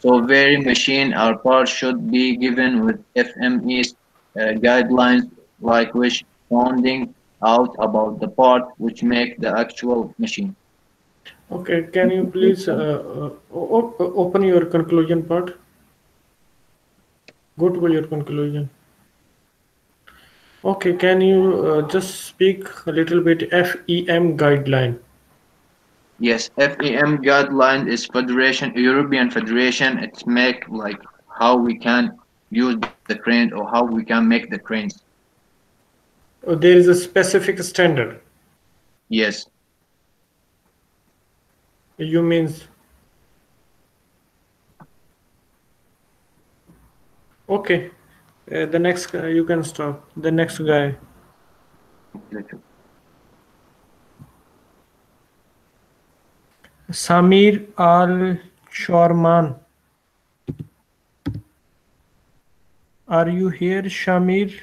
so very machine or part should be given with FME's uh, guidelines like which finding out about the part which make the actual machine. Okay, can you please uh, uh, o- o- open your conclusion part? Go to your conclusion. Okay, can you uh, just speak a little bit FEM guideline? Yes, FEM guideline is Federation European Federation. It's make like how we can use the crane or how we can make the cranes. Uh, There is a specific standard. Yes. You means okay. Uh, the next guy, you can stop. The next guy. Samir Al Shorman. Are you here, Shamir?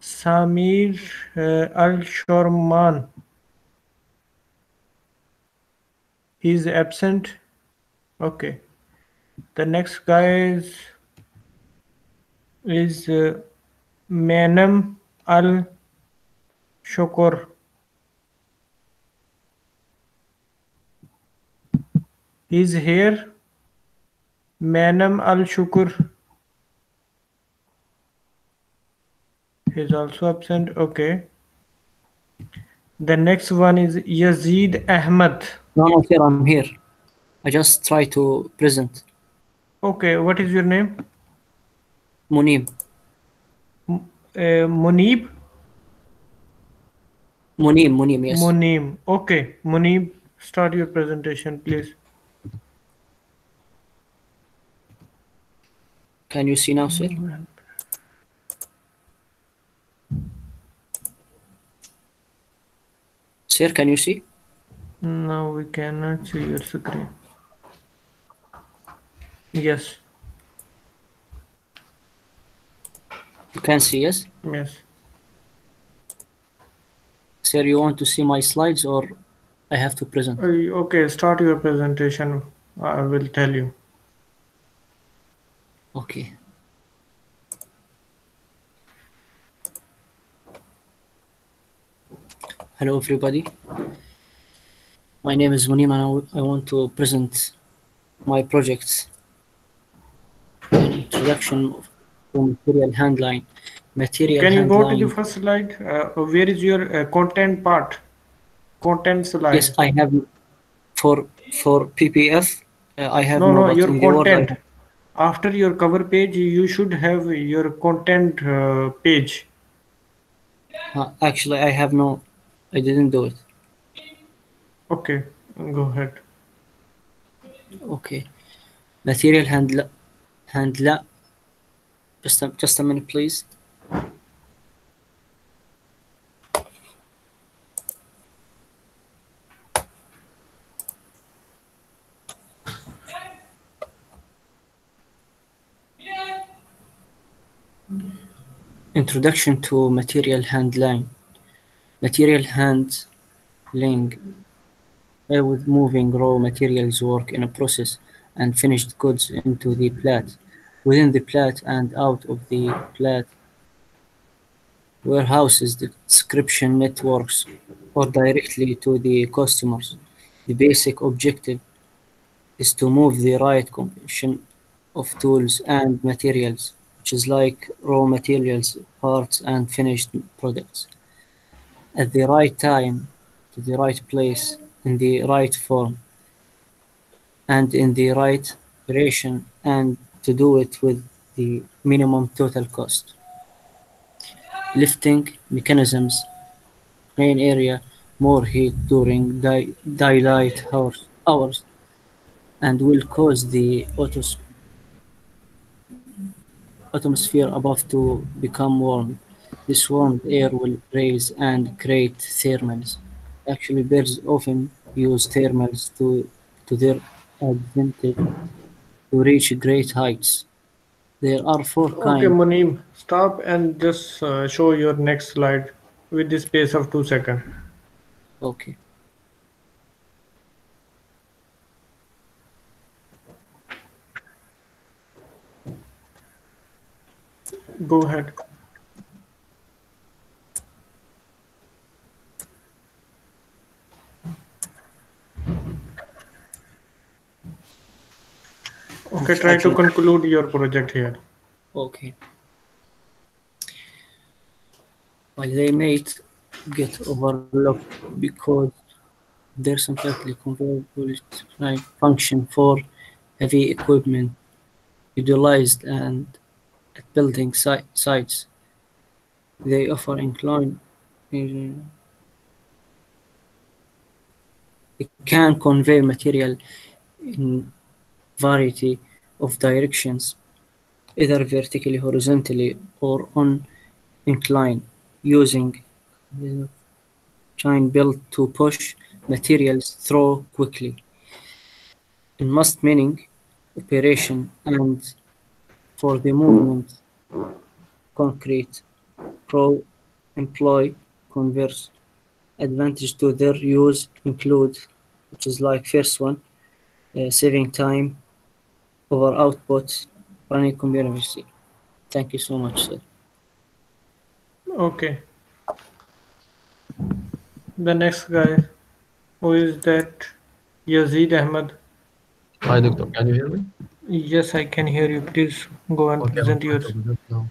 Samir uh, Al Shorman. He's absent. Okay. The next guy is is uh, Manam Al Shokor. Is here. Manam Al Shukur. Is also absent. Okay. The next one is Yazid Ahmad. No, no, sir, I'm here. I just try to present. Okay, what is your name? Munib. Uh, Munib? Munim, Munim, yes. Munim. Okay, Munib, start your presentation, please. Can you see now, sir? Sir, can you see? No, we cannot see your screen. Yes, You can see, yes? yes. Sir, you want to see my slides or I have to present? Uh, Okay, start your presentation. I will tell you. Okay. Hello, everybody. My name is Munim and I want to present my project. An introduction to material handling. Material Can you go to the first slide? Uh, where is your uh, content part? Content slide. Yes, I have for for PPF. Uh, I have No, no, your Word content. After your cover page, you should have your content uh, page. uh, actually, I have no. I didn't do it. Okay, go ahead. Okay. Material handler. Handler. Just a, just a minute, please. Introduction to material handling. Material handling uh, with moving raw materials work in a process and finished goods into the plant, within the plant and out of the plant, warehouses, the description networks, or directly to the customers. The basic objective is to move the right combination of tools and materials, which is like raw materials, parts, and finished products, at the right time, to the right place, in the right form, and in the right duration, and to do it with the minimum total cost. lifting mechanisms, rain area, more heat during di- daylight hours, hours, and will cause the atmosphere above to become warm. This warmed air will raise and create thermals. Actually, birds often use thermals to, to their advantage to reach great heights. There are four Okay, kinds. Munim, stop and just uh, show your next slide with the space of two seconds. Okay. Go ahead. Okay, try to conclude your project here. Okay. While they might get overlooked because sympathetically convertible like, function for heavy equipment utilized and at building si- sites. They offer incline. uh, It can convey material in variety of directions either vertically, horizontally, or on incline, using the chain built to push materials through quickly. In most meaning operation and for the movement, concrete pro employ converse advantage to their use include, which is like first one, uh, saving time over output running conspiracy. Thank you so much, sir. Okay. The next guy, who is that? Yazid Ahmed. Hi, doctor. Can you hear me? Yes, I can hear you. Please go and Okay, present going yours.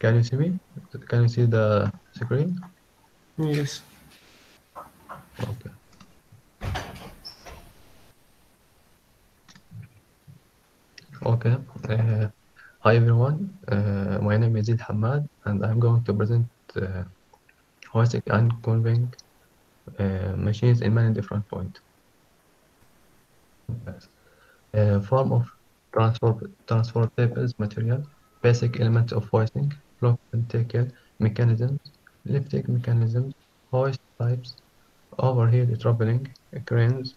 Can you see me? Can you see the screen? Yes. Okay. Okay. Uh, hi everyone. Uh, my name is Zid Hamad, and I'm going to present uh, hoisting and conveying uh, machines in many different points. Uh, form of transport transportable material, basic elements of hoisting, block and tackle mechanisms, lifting mechanisms, hoist types, overhead traveling, cranes,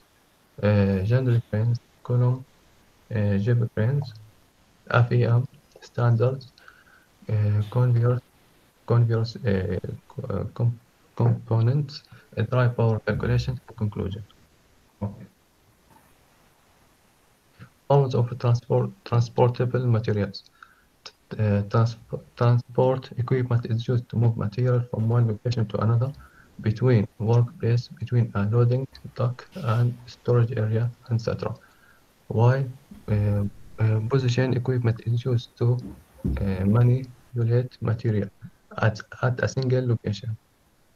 uh, general cranes, column, uh, jib cranes, FEM standards, uh, conveyors uh, uh, com- components, uh, dry power calculation, and conclusion. Okay. Forms of transport transportable materials. Uh, transport equipment is used to move material from one location to another between workplace, between a loading dock and storage area, etc. While uh, uh, position equipment is used to uh, manipulate material at, at a single location.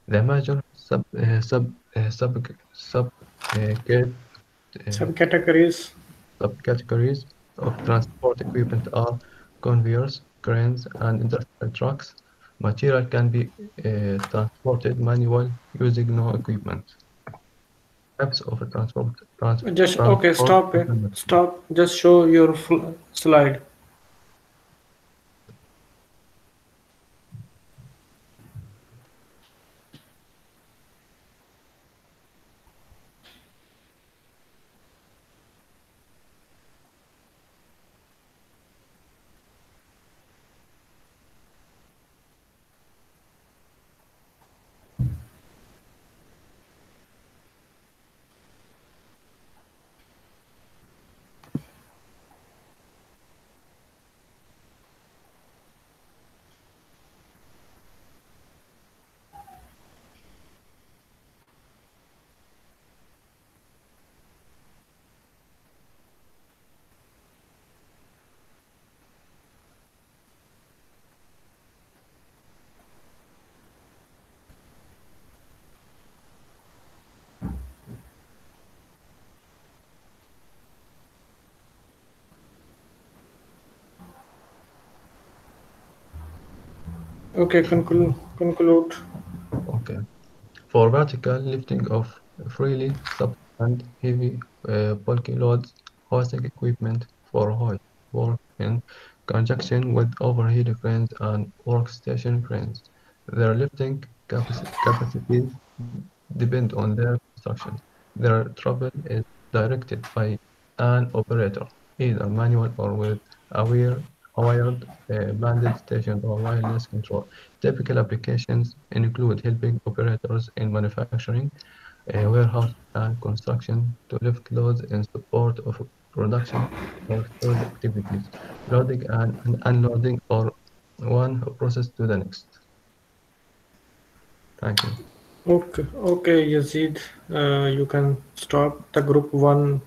The major sub uh, sub uh, sub sub uh, Subcategories. subcategories of transport equipment are conveyors, cranes, and industrial trucks. Material can be uh, transported manual using no equipment. Types of transport. transport Just okay. Stop it. Stop. Just show your slide. Okay, conclude. Conclude. Okay. For vertical lifting of freely and heavy uh, bulky loads, hoisting equipment for hoist work in conjunction with overhead cranes and workstation cranes. Their lifting capaci- capacities depend on their construction. Their travel is directed by an operator, either manual or with a a wired uh, banded station or wireless control. Typical applications include helping operators in manufacturing, uh, warehouse and construction to lift loads in support of production or storage activities, loading and and unloading or one process to the next. Thank you. Okay, okay, Yazid, uh, you can stop. The group one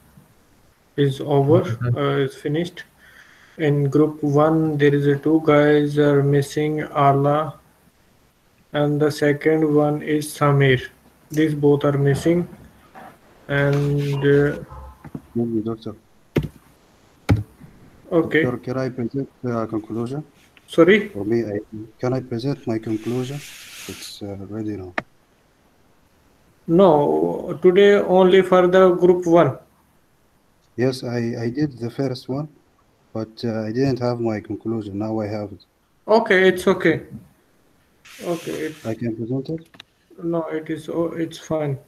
is over, uh, is finished. In group one, there is a two guys are missing, Ala, and the second one is Samir. These both are missing, and uh, Doctor. okay. Doctor, can I present the conclusion? Sorry. For me, I, can I present my conclusion? It's uh, ready now. No, today only for the group one. Yes, I, I did the first one, but uh, I didn't have my conclusion. Now I have it. Okay, it's okay. Okay, it, I can present it. no, it is. Oh, it's fine.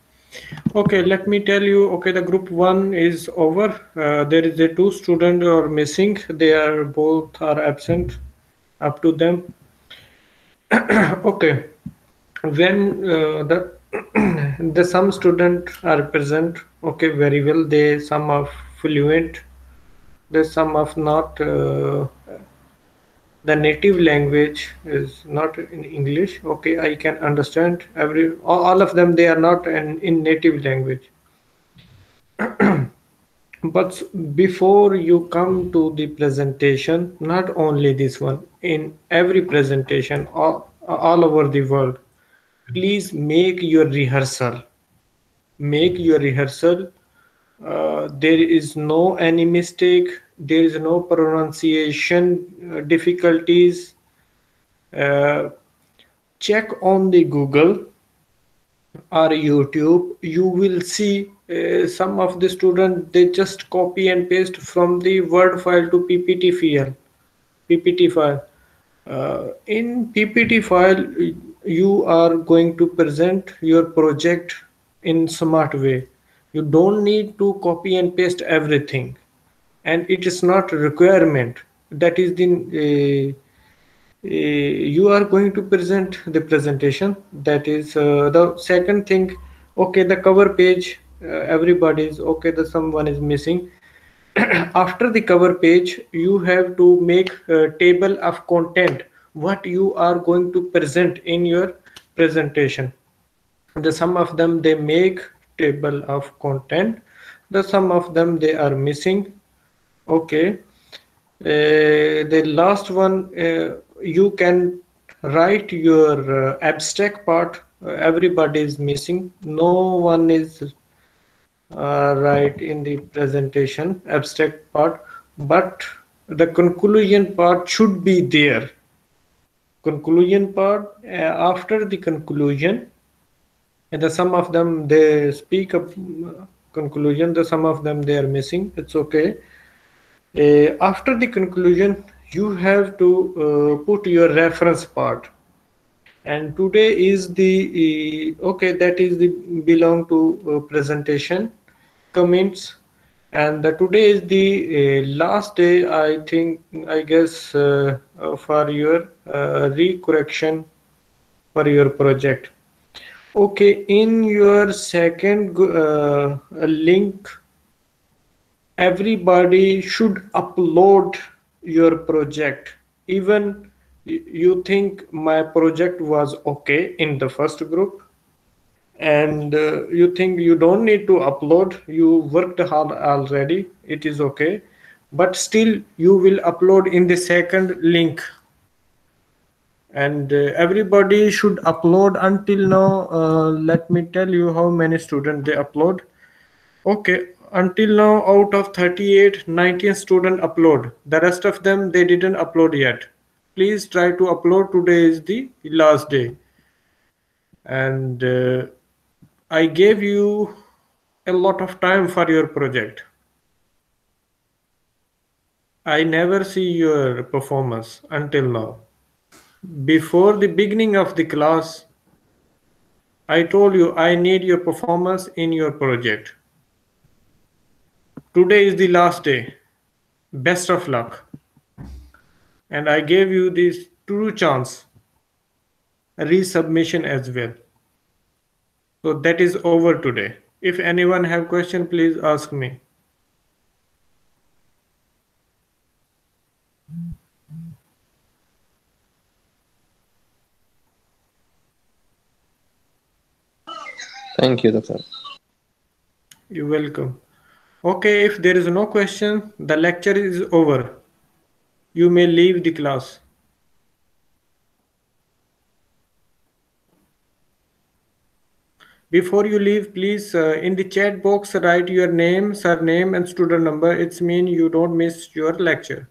Okay, let me tell you. Okay, the group one is over. Uh, there is a two student are missing. They are both are absent. Up to them. *clears throat* okay, when uh, the *clears throat* the some student are present. Okay, very well. They some are fluent. They some of not. Uh, the native language is not in english okay i can understand every all all of them they are not in, in native language *clears throat* but before you come to the presentation not only this one in every presentation all, all over the world please make your rehearsal make your rehearsal uh, there is no any mistake. There is no pronunciation uh, difficulties. Uh, check on the google or youtube. You will see uh, some of the students they just copy and paste from the word file to ppt file. Ppt file. Uh, in ppt file you are going to present your project in smart way you don't need to copy and paste everything. And it is not a requirement. That is the uh, uh, you are going to present the presentation. That is uh, the second thing okay the cover page uh, everybody is okay the someone is missing. *clears throat* After the cover page you have to make a table of content what you are going to present in your presentation. The some of them they make table of content. The some of them they are missing. Okay. Uh, the last one uh, you can write your uh, abstract part. Uh, everybody is missing. No one is uh, right in the presentation abstract part. But the conclusion part should be there. Conclusion part uh, after the conclusion and the some of them they speak uh, conclusion the some of them they are missing. It's okay. Uh, after the conclusion you have to uh, put your reference part. And today is the uh, okay that is the belong to uh, presentation comments. And the, today is the uh, last day i think i guess uh, for your recorrection for your project okay in your second uh, link everybody should upload your project. Even you think my project was okay in the first group and uh, you think you don't need to upload you worked hard already it is okay. But still you will upload in the second link and uh, everybody should upload until now. Uh, let me tell you how many students they upload. Okay until now out of 38 19 student upload. The rest of them they didn't upload yet. Please try to upload. Today is the last day. And uh, i gave you a lot of time for your project. I never see your performance until now before the beginning of the class i told you i need your performance in your project. Today is the last day. Best of luck. And i gave you this true chance resubmission as well. So that is over today. If anyone have question please ask me Thank you, Doctor. you're welcome. Okay if there is no question the lecture is over. You may leave the class. Before you leave please uh, in the chat box write your name surname and student number. It's mean you don't miss your lecture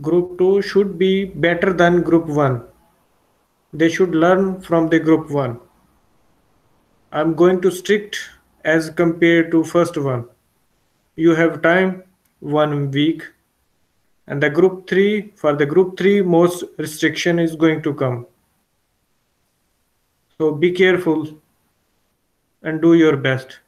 group 2 should be better than group 1 they should learn from the group 1 i'm going to strict as compared to first one. You have time one week. And the group 3 for the group 3 most restriction is going to come. So be careful and do your best